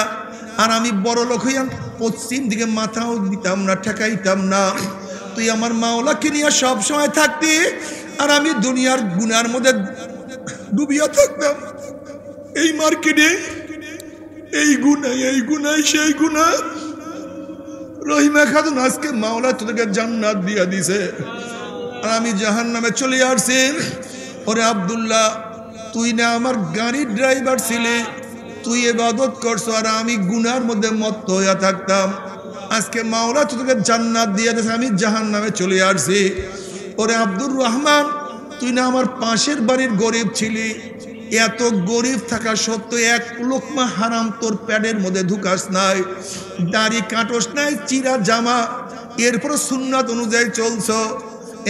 আর আমি বড় লোক হইয়া পশ্চিম দিকে মাথাও দিতাম না, ঠেকাইতাম না। তুই আমার মাওলাকে নিয়ে সব সময় থাকতি, আর আমি দুনিয়ার গুনার মধ্যে ডুবিয়া থাকতাম। এই মার্কেটে এই গুনাই এই গুনাই সেই গুণা রহিমা খাতুন আজকে মাওলা তোদেরকে জান্নাত দিয়া দিছে। আর আমি জাহান নামে চলে আসছি। ওরে আবদুল্লাহ, তুই না আমার গাড়ির ড্রাইভার ছিলি, তুই এবাদত করছ, আর আমি গুনার মধ্যে মত্ত হইয়া থাকতাম। আজকে মাওলা তোদেরকে জান্নাত দিয়ে দিয়েছে আমি জাহান নামে চলে আসছি। ওরে আব্দুর রহমান, তুই না আমার পাশের বাড়ির গরিব ছিলি এত গরিব থাকা সত্ত্বেও এক লোকমা হারাম তোর প্যাডের মধ্যে ঢুকাস নাই, দাড়ি কাটস নাই, চিরা জামা। এরপর সুন্নাত অনুযায়ী চলছ।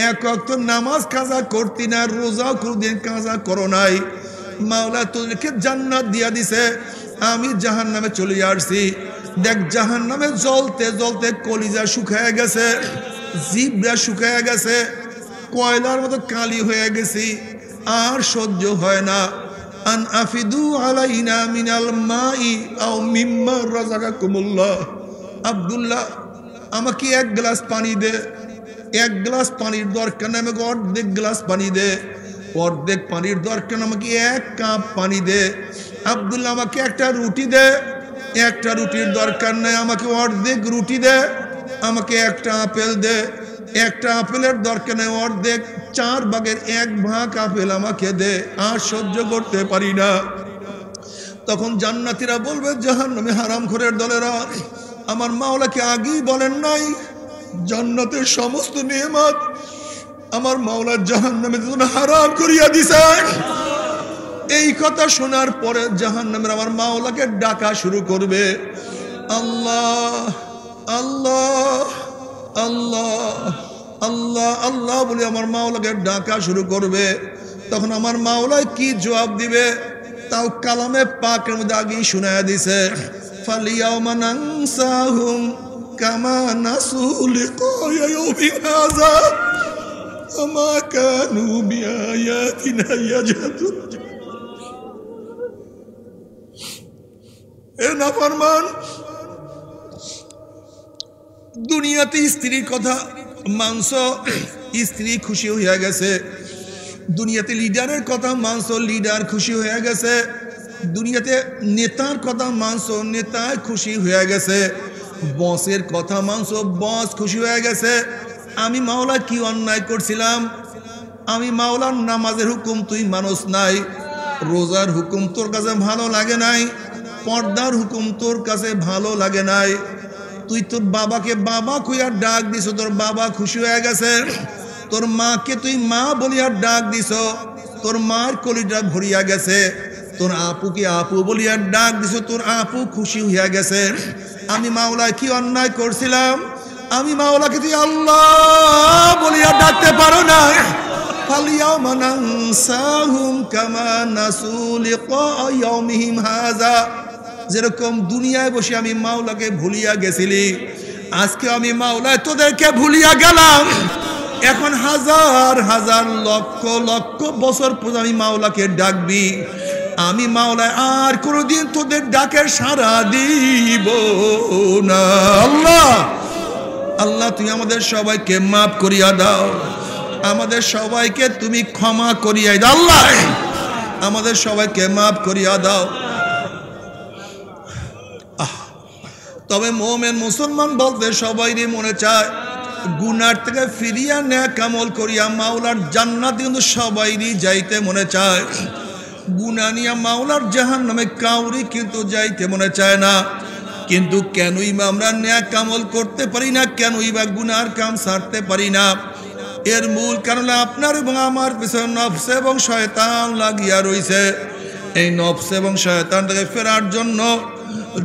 এক অক্ত নামাজ কাজা করতি না, রোজাও কোনোদিন কাজা করো নাই। মাওলা তোদেরকে জান্নাত দিয়া দিছে। আমি জাহান নামে চলে আসছি। দেখ জাহান নামে জলতে জ্বলতে কলিজা শুকায় গেছে, জিবরা শুকায় গেছে, কয়লার মতো কালি হয়ে গেছি, আর সহ্য হয় না। আন আফিদু আলাইনা মিনাল মাই আও মিম্মা রাজাকাকুমুল্লাহ আব্দুল্লাহ, আমাকে এক গ্লাস পানি দে? এক গ্লাস পানির দরকার নেই, আমাকে অর্ধেক গ্লাস পানি দে। অর্ধেক পানির দরকার আমাকে এক কাপ পানি দে। আব্দুল্লাহ, আমাকে একটা রুটি দে। একটা রুটির দরকার নেই, আমাকে অর্ধেক রুটি দে। আমাকে একটা আপেল দে। একটা আপেলের দরকার নেই, অর্ধেক চার ভাগের এক ভাগ আপেল আমাকে দে, আর সহ্য করতে পারি না। তখন জান্নাতিরা বলবে জাহান নামে হারাম ঘরের দলেরা, আমার মাওলাকে আগেই বলেন নাই, জান্নাতের সমস্ত নিয়মত আমার মাওলা জাহান নামে হারাম করিয়া দিছে। এই কথা শোনার পরে জাহান নামের আমার মাওলাকে ডাকা শুরু করবে। আল্লাহ আল্লাহ আল্লাহ। আল্লাহ আল্লাহ বলে আমার মাওলাকে ডাকা শুরু করবে। তখন আমার মাওলায় কি জবাব দিবে? তাও কালামে পাকের মধ্যে আগেই শোনায় দিছে ইয়াজহাদুন। এ দুনিয়াতে স্ত্রীর কথা মাংস, স্ত্রী খুশি হয়ে গেছে। দুনিয়াতে লিডারের কথা মাংস, লিডার খুশি হয়ে গেছে। দুনিয়াতে নেতার কথা মাংস নেতায় খুশি হয়ে গেছে। বসের কথা মাংস, বস খুশি হয়ে গেছে। আমি মাওলা কি অন্যায় করছিলাম? আমি মাওলার নামাজের হুকুম তুই মানুষ নাই। রোজার হুকুম তোর কাছে ভালো লাগে নাই। পর্দার হুকুম তোর কাছে ভালো লাগে নাই। তুই তোর বাবাকে বাবা খুইয়া ডাক দিছ তোর বাবা খুশি হয়ে গেছে তোর মাকে তুই মা বলিয়া ডাক দিছ তোর মার কলিটা ভরিয়া গেছে তোর আপুকে আপু বলিয়া ডাক দিছ তোর আপু খুশি হইয়া গেছে আমি মাওলায় কি অন্যায় করছিলাম আমি মাওলাকে তুই আল্লাহ বলিয়া ডাকতে পারো না فاليوم ننساهم كما نسوا لقاء يومهم هذا যেরকম দুনিয়ায় বসে আমি মাওলাকে ভুলিয়া গেছিলি, আজকে আমি মাওলায় তোদেরকে ভুলিয়া গেলাম। এখন হাজার হাজার লক্ষ লক্ষ বছর পর আমি মাওলাকে ডাকবি। আমি মাওলায় আর কোনোদিন তোদের ডাকের সারা দিব না। আল্লাহ আল্লাহ, তুমি আমাদের সবাইকে মাফ করিয়া দাও। আমাদের সবাইকে তুমি ক্ষমা করিয়া দাও। আল্লাহ, আমাদের সবাইকে মাফ করিয়া দাও। তবে মোমেন মুসলমান বলতে সবাইরই মনে চায়, গুনার থেকে ফিরিয়া ন্যাক কামল করিয়া মাওলার জান্নাত কিন্তু সবাইরই যাইতে মনে চায়। গুনা নিয়া মাওলার জাহান নামে কাউরি কিন্তু যাইতে মনে চায় না। কিন্তু কেনই বা আমরা ন্যাক কামল করতে পারি না, কেনই বা গুনার কাম সারতে পারি না। এর মূল কারণ আপনার এবং আমার পিছনে নফস এবং শয়তান লাগিয়া রইছে। এই নফস এবং শয়তান থেকে ফেরার জন্য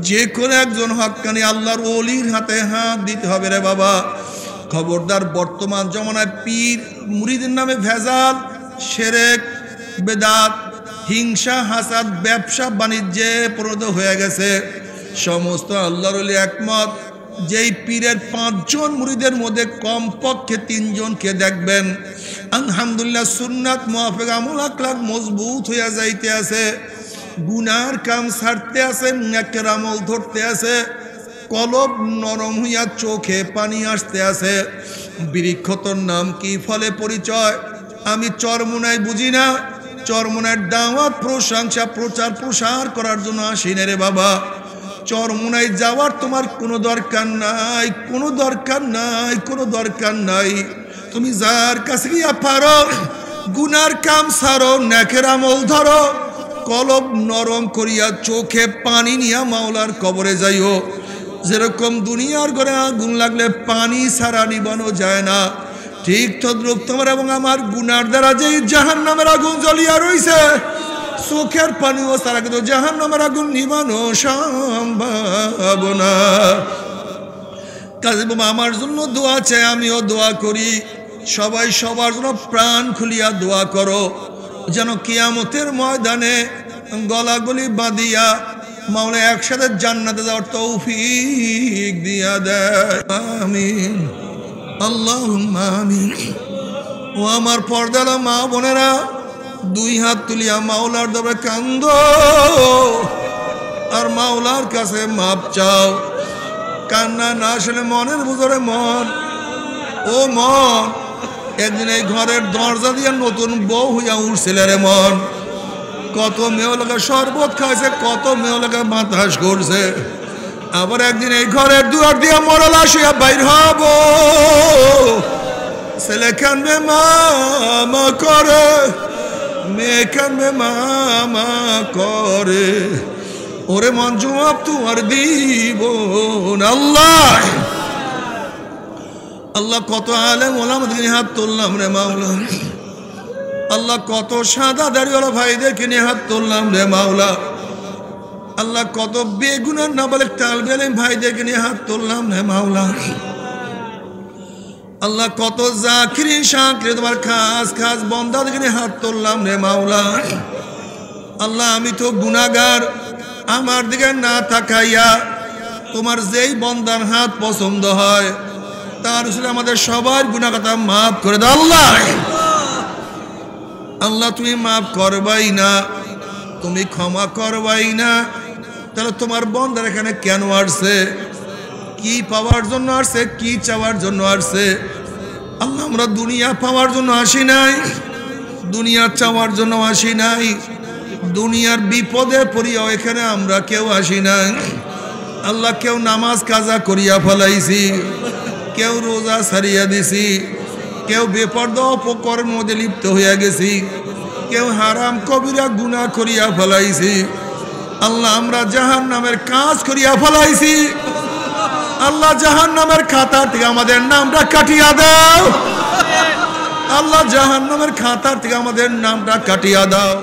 যে কোনো একজন হক্কানি আল্লাহর অলির হাতে হাত দিতে হবে রে বাবা। খবরদার বর্তমান জমানায় পীর মুরিদের নামে ভেজাল, সেরেক, বেদাত, হিংসা, হাসাদ, ব্যবসা, বাণিজ্যে পরিণত হয়ে গেছে। সমস্ত আল্লাহর একমত, যেই পীরের পাঁচজন মুরিদের মধ্যে কমপক্ষে তিনজনকে দেখবেন। আলহামদুলিল্লাহ সুন্নাত মোয়াফেক আমল আকলাক মজবুত হইয়া যাইতে আছে। গুনার কাম ছাড়তে আছে নেকের আমল ধরতে আছে, কলব নরম হইয়া চোখে পানি আসতে আছে। বৃক্ষতর নাম কি ফলে পরিচয়? আমি চরমুনায় বুঝি না। চরমুনার দাওয়াত, প্রশংসা, প্রচার, প্রসার করার জন্য আসি রে বাবা। চরমুনায় যাওয়ার তোমার কোনো দরকার নাই, কোনো দরকার নাই, কোনো দরকার নাই। তুমি যার কাছে গিয়া পারো, গুনার কাম সারো নেকের আমল ধরো কলব নরম করিয়া চোখে পানি নিয়া মাওলার কবরে যাইও। যেরকম দুনিয়ার ঘরে আগুন লাগলে পানি ছাড়া নিবানো যায় না। ঠিক তদ্রুপ তোমার এবং আমার গুনার দ্বারা যে জাহান নামের আগুন জ্বলিয়া রইছে, চোখের পানিও তারা কিন্তু জাহান নামের আগুন নিবানো সম্ভব না। কাজে আমার জন্য দোয়া চাই, আমিও দোয়া করি। সবাই সবার জন্য প্রাণ খুলিয়া দোয়া করো। যেন কিয়ামতের ময়দানে গলাগলি বাঁধিয়া মাওলা একসাথে জান্নাতে যাওয়ার তৌফিক দিয়া দেয়। আমিন। আল্লাহ আমিন। ও আমার পর্দালা মা বোনেরা, দুই হাত তুলিয়া মাওলার দবে কান্দ। আর মাওলার কাছে মাপ চাও। কান্না না আসলে মনের ভিতরে মন। ও মন একদিন এই ঘরের দরজা দিয়ে নতুন বউ হইয়া উঠছিল রে মন। কত মেয়েলোকে শরবত খাইছে, কত মেয়েলোকে বাতাস করছে। আবার একদিন এই ঘরের দুয়ার দিয়ে মরল আসিয়া বাইর হব। ছেলে কানবে মামা করে, মেয়ে কানবে মামা করে। ওরে মন জবাব তোমার দিব আল্লাহ! আল্লাহ কত আলেম ওলাম দিকে হাত তুললাম রে মাওলা। আল্লাহ কত সাদা দাড়িওয়ালা ভাইদেরকে নিয়ে হাত তুললাম রে মাওলা। আল্লাহ কত বেগুনার না বলে তাল বেলেন ভাইদেরকে নিয়ে হাত তুললাম রে মাওলা। আল্লাহ কত জাকিরি শাকরে তোমার খাস খাস বন্দাদেরকে নিয়ে হাত তুললাম রে মাওলা। আল্লাহ আমি তো গুনাগার আমার দিকে না তাকাইয়া তোমার যেই বন্দার হাত পছন্দ হয় তার উপরে আমাদের সবার গুণাগাতা মাফ করে দাও আল্লাহ। আল্লাহ, তুমি মাফ করবাই না, তুমি ক্ষমা করবাই না। তাহলে তোমার বন্দার এখানে কেন আসছে? কি পাওয়ার জন্য আসছে? কি চাওয়ার জন্য আসছে? আল্লাহ, আমরা দুনিয়া পাওয়ার জন্য আসি নাই। দুনিয়া চাওয়ার জন্য আসি নাই। দুনিয়ার বিপদে পড়িয়াও এখানে আমরা কেউ আসি নাই। আল্লাহ, কেউ নামাজ কাজা করিয়া ফেলাইছি। কেউ রোজা সারিয়া দিছি, কেউ বেপর্দা অপকরের মধ্যে লিপ্ত হইয়া গেছি, কেউ হারাম কবিরা গুনাহ করিয়া ফেলাইছি। আল্লাহ আমরা জাহান নামের কাজ করিয়া ফেলাইছি। আল্লাহ জাহান নামের খাতা থেকে আমাদের নামটা কাটিয়া দাও। আল্লাহ জাহান নামের খাতা থেকে আমাদের নামটা কাটিয়া দাও।